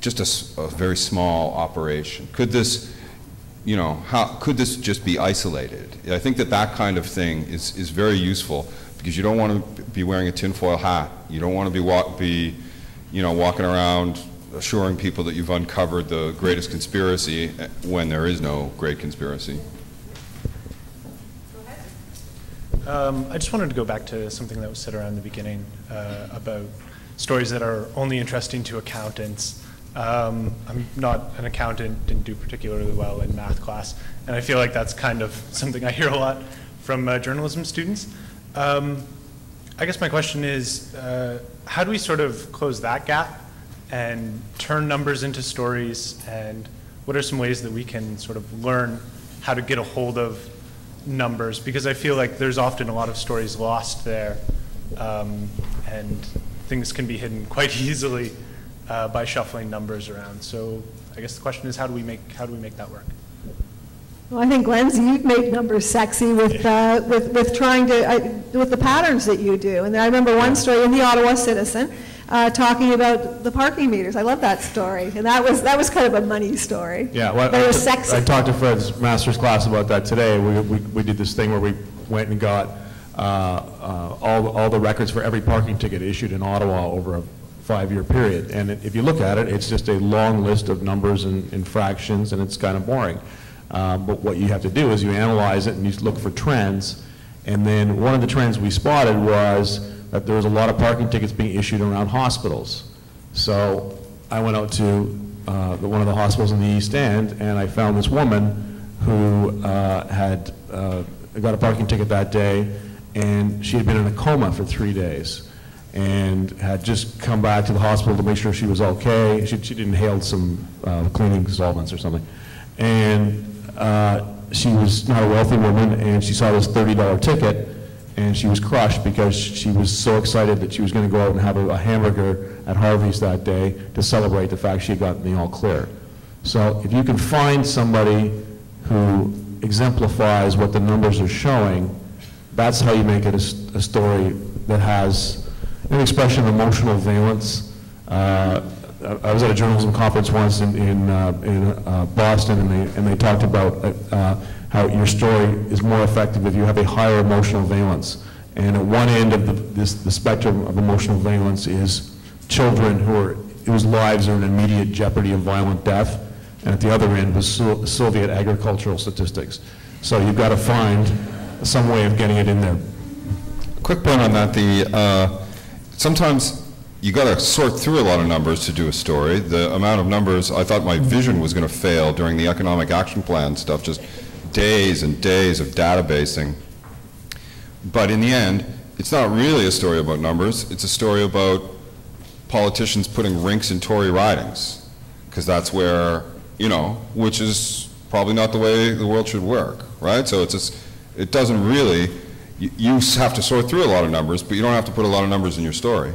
just a very small operation? Could this, you know, how, could this just be isolated? I think that that kind of thing is, is very useful because you don't want to be wearing a tinfoil hat. You don't want to be, wa- be, you know, walking around assuring people that you've uncovered the greatest conspiracy eh, when there is no great conspiracy. Um, I just wanted to go back to something that was said around the beginning uh, about stories that are only interesting to accountants. Um, I'm not an accountant, didn't do particularly well in math class, and I feel like that's kind of something I hear a lot from uh, journalism students. Um, I guess my question is, uh, how do we sort of close that gap and turn numbers into stories, and what are some ways that we can sort of learn how to get a hold of numbers because I feel like there's often a lot of stories lost there, um, and things can be hidden quite easily uh, by shuffling numbers around. So I guess the question is, how do we make how do we make that work? Well, I think Lindsay, you've made numbers sexy with, uh, with, with trying to, uh, with the patterns that you do. And I remember one story in the Ottawa Citizen, uh, talking about the parking meters. I love that story. And that was, that was kind of a money story. Yeah, well, But it was sexy. I talked to Fred's master's class about that today. We, we, we did this thing where we went and got uh, uh, all, all the records for every parking ticket issued in Ottawa over a five-year period. And if you look at it, it's just a long list of numbers and and fractions, and it's kind of boring. Um, But what you have to do is you analyze it and you look for trends. And then one of the trends we spotted was that there was a lot of parking tickets being issued around hospitals. So I went out to uh, the- one of the hospitals in the East End, and I found this woman who uh, had uh, got a parking ticket that day, and she had been in a coma for three days, and had just come back to the hospital to make sure she was okay. She she'd inhaled some uh, cleaning solvents or something. And uh, she was not a wealthy woman, and she saw this $30 ticket, and she was crushed because she was so excited that she was going to go out and have a a hamburger at Harvey's that day to celebrate the fact she had gotten the all clear. So if you can find somebody who exemplifies what the numbers are showing, that's how you make it a story that has an expression of emotional valence. Uh, I was at a journalism conference once in, in, uh, in uh, Boston, and they, and they talked about uh, how your story is more effective if you have a higher emotional valence. And at one end of the, this, the spectrum of emotional valence is children who are, whose lives are in immediate jeopardy of violent death, and at the other end was Soviet agricultural statistics. So you've got to find some way of getting it in there. Quick point on that, the, uh, sometimes you got to sort through a lot of numbers to do a story. The amount of numbers, I thought my vision was going to fail during the economic action plan stuff, just days and days of databasing. But in the end, it's not really a story about numbers, it's a story about politicians putting rinks in Tory ridings, because that's where, you know, which is probably not the way the world should work, right? So it's just, it doesn't really, you, you have to sort through a lot of numbers, but you don't have to put a lot of numbers in your story.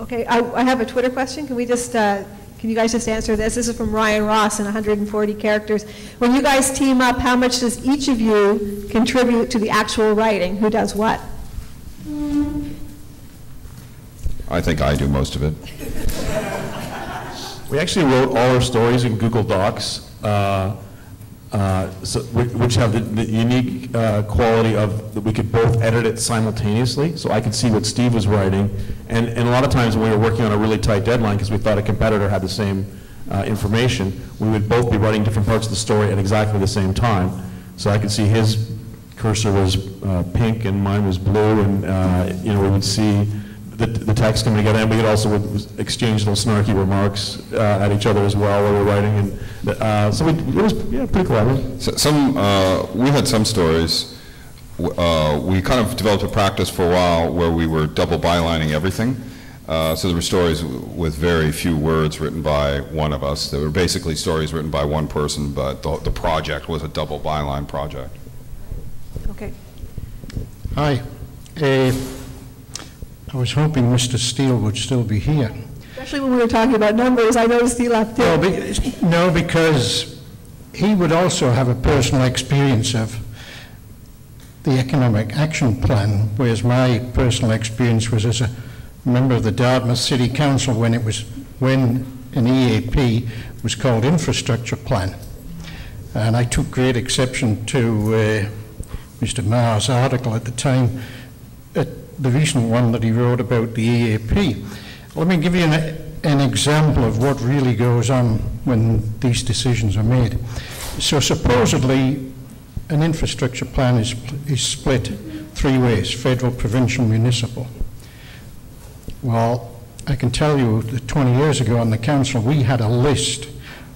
Okay, I, I have a Twitter question. Can we just, uh, can you guys just answer this? This is from Ryan Ross in 140 characters. When you guys team up, how much does each of you contribute to the actual writing? Who does what? I think I do most of it. We actually wrote all our stories in Google Docs, uh, uh, so- which have the- the unique uh, quality of, that we could both edit it simultaneously, so I could see what Steve was writing. And and a lot of times when we were working on a really tight deadline, because we thought a competitor had the same uh, information, we would both be writing different parts of the story at exactly the same time. So I could see his cursor was uh, pink and mine was blue, and, uh, you know, we would see the, the text coming together, and we could also exchange little snarky remarks uh, at each other as well while we were writing, and, uh, so we, it was, yeah, pretty clever. So- Some, uh, we had some stories, uh, we kind of developed a practice for a while where we were double bylining everything. Uh, So there were stories w- with very few words written by one of us. There were basically stories written by one person, but the, the project was a double byline project. Okay. Hi. Uh, I was hoping Mr. Steele would still be here. Especially when we were talking about numbers, I noticed he left No, be- no, because he would also have a personal experience of the Economic Action Plan, whereas my personal experience was as a member of the Dartmouth City Council when it was, when an EAP was called Infrastructure Plan. And I took great exception to uh, Mr. Maher's article at the time, the recent one that he wrote about the EAP. Let me give you an, an example of what really goes on when these decisions are made. So supposedly, an infrastructure plan is, is split three ways, federal, provincial, municipal. Well, I can tell you that 20 years ago on the council, we had a list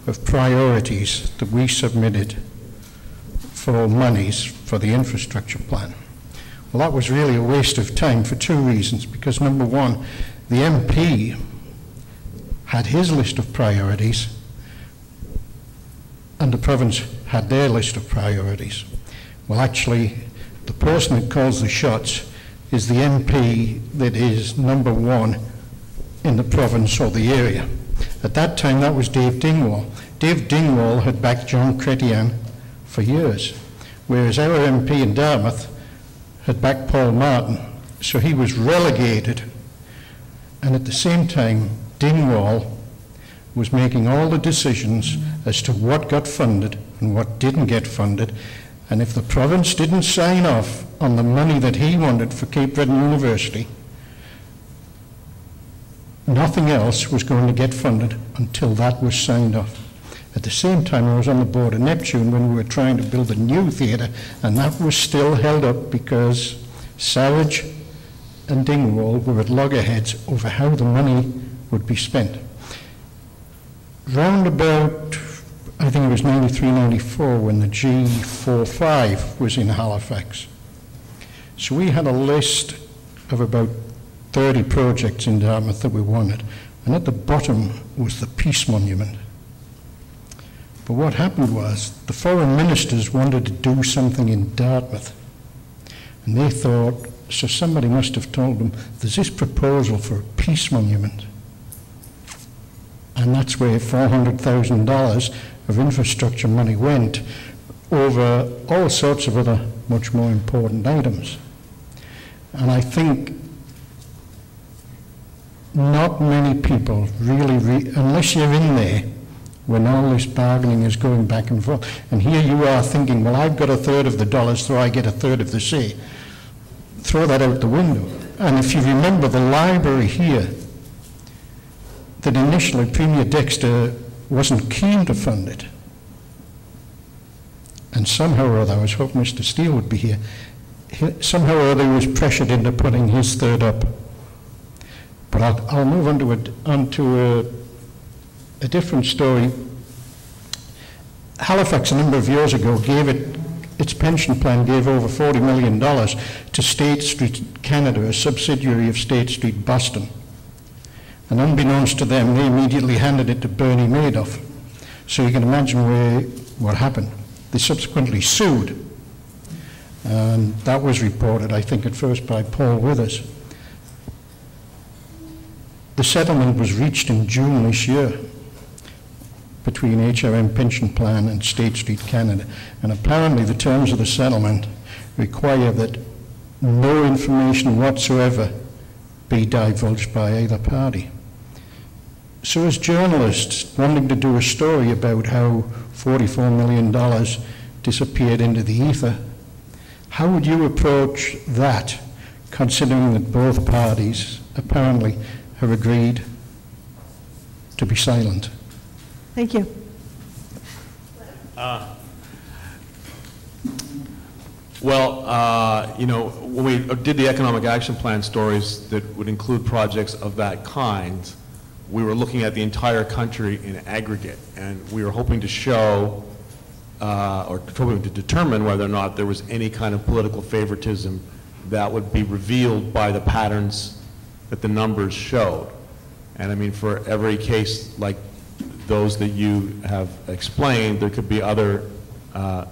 of priorities that we submitted for monies for the infrastructure plan. Well, that was really a waste of time for two reasons. Because number one, the MP had his list of priorities, and the province had their list of priorities. Well, actually, the person that calls the shots is the MP that is number one in the province or the area. At that time, that was Dave Dingwall. Dave Dingwall had backed John Chrétien for years, whereas our MP in Dartmouth had backed Paul Martin. So he was relegated. And at the same time, Dingwall was making all the decisions as to what got funded and what didn't get funded. And if the province didn't sign off on the money that he wanted for Cape Breton University, nothing else was going to get funded until that was signed off. At the same time, I was on the board of Neptune when we were trying to build a new theatre, and that was still held up because Savage and Dingwall were at loggerheads over how the money would be spent. Round about, I think it was 93, 94, when the G45 was in Halifax. So we had a list of about 30 projects in Dartmouth that we wanted, and at the bottom was the Peace Monument. But what happened was the foreign ministers wanted to do something in Dartmouth. And they thought, so somebody must have told them, there's this proposal for a peace monument. And that's where $400,000 of infrastructure money went over all sorts of other much more important items. And I think not many people really, re- unless you're in there, when all this bargaining is going back and forth. And here you are thinking, well, I've got a third of the dollars, so I get a third of the say. Throw that out the window. And if you remember the library here, that initially Premier Dexter wasn't keen to fund it. And somehow or other, I was hoping Mr. Steele would be here, he, somehow or other he was pressured into putting his third up. But I'll, I'll move on to, a, on to a, a different story. Halifax, a number of years ago, gave it, its pension plan gave over $40 million to State Street Canada, a subsidiary of State Street Boston. And unbeknownst to them, they immediately handed it to Bernie Madoff. So you can imagine where, what happened. They subsequently sued. And that was reported, I think, at first by Paul Withers. The settlement was reached in June this year between HRM Pension Plan and State Street Canada. And apparently the terms of the settlement require that no information whatsoever be divulged by either party. So as journalists wanting to do a story about how $44 million disappeared into the ether, how would you approach that, considering that both parties apparently have agreed to be silent? Thank you. Uh, Well, uh, you know, when we did the economic action plan stories that would include projects of that kind, we were looking at the entire country in aggregate, and we were hoping to show, uh, or hoping to determine whether or not there was any kind of political favoritism that would be revealed by the patterns that the numbers showed. And I mean, for every case like those that you have explained, there could be other uh,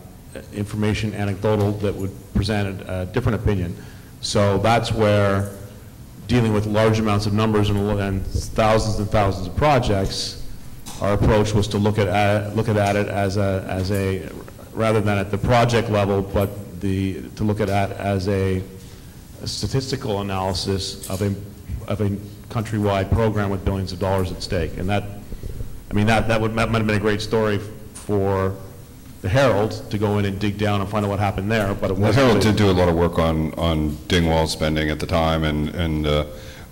information anecdotal that would present a different opinion. So that's where dealing with large amounts of numbers and, and thousands and thousands of projects, our approach was to look at, at look at, it as a as a rather than at the project level, but the, to look at that as a a statistical analysis of a, of a countrywide program with billions of dollars at stake. And that, I mean, that, that would, that might have been a great story for the Herald to go in and dig down and find out what happened there, but it The wasn't. Herald did do a lot of work on, on Dingwall spending at the time, and, and uh,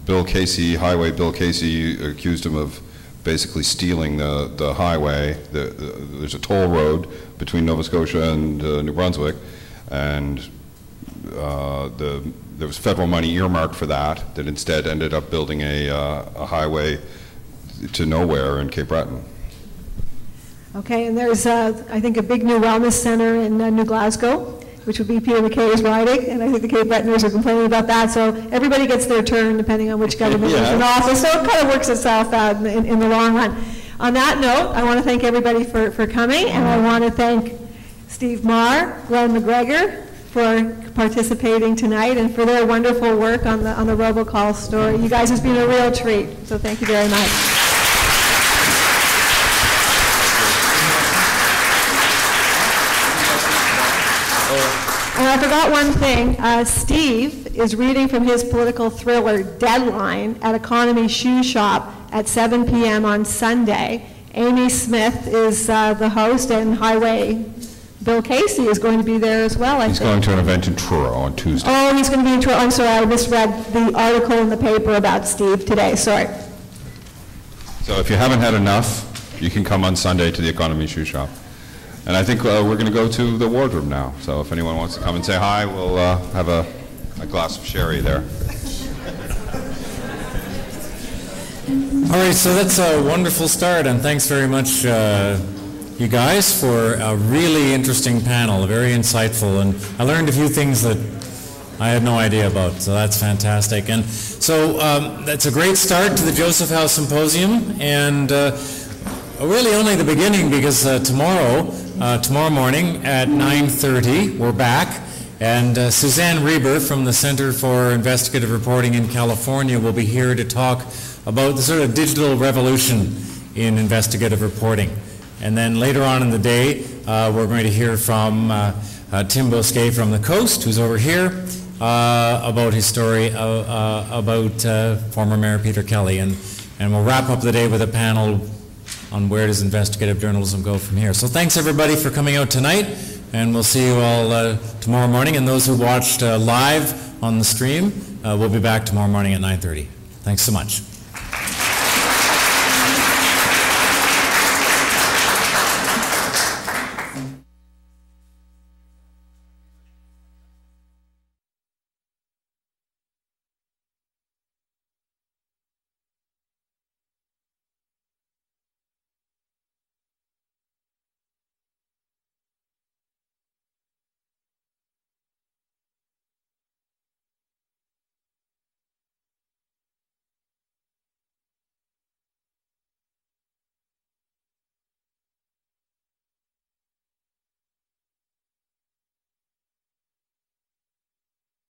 Bill Casey, Highway Bill Casey accused him of basically stealing the, the highway. The, the- there's a toll road between Nova Scotia and uh, New Brunswick, and uh, the, there was federal money earmarked for that, that instead ended up building a, uh, a highway to nowhere in Cape Breton. Okay, and there's, uh, I think, a big new wellness center in uh, New Glasgow, which would be Peter MacKay's riding, and I think the Cape Bretoners are complaining about that, so everybody gets their turn depending on which government is in office, so it kind of works itself out in, in- in the long run. On that note, I want to thank everybody for, for coming, and I want to thank Steve Maher, Glen McGregor, for participating tonight and for their wonderful work on the, on the robocall story. You guys, it's been a real treat, so thank you very much. I forgot one thing. Uh, Steve is reading from his political thriller Deadline at Economy Shoe Shop at 7 p.m. on Sunday. Amy Smith is uh, the host, and Highway Bill Casey is going to be there as well. I He's think. going to an event in Truro on Tuesday. Oh, he's going to be in Truro. I'm sorry, I misread the article in the paper about Steve today. Sorry. So if you haven't had enough, you can come on Sunday to the Economy Shoe Shop. And I think uh, we're going to go to the wardroom now. So if anyone wants to come and say hi, we'll uh, have a, a glass of sherry there. All right, so that's a wonderful start, and thanks very much, uh, you guys, for a really interesting panel, very insightful, and I learned a few things that I had no idea about, so that's fantastic. And so um, that's a great start to the Joseph Howe Symposium, and uh, really only the beginning because uh, tomorrow, uh, tomorrow morning at 9:30, we're back, and uh, Susanne Reber from the Center for Investigative Reporting in California will be here to talk about the sort of digital revolution in investigative reporting. And then later on in the day, uh, we're going to hear from uh, uh, Tim Bousquet from the Coast, who's over here, uh, about his story uh, uh, about former Mayor Peter Kelly. And, and we'll wrap up the day with a panel on where does investigative journalism go from here. So thanks everybody for coming out tonight, and we'll see you all uh, tomorrow morning. And those who watched uh, live on the stream, uh, we'll be back tomorrow morning at 9.30. Thanks so much.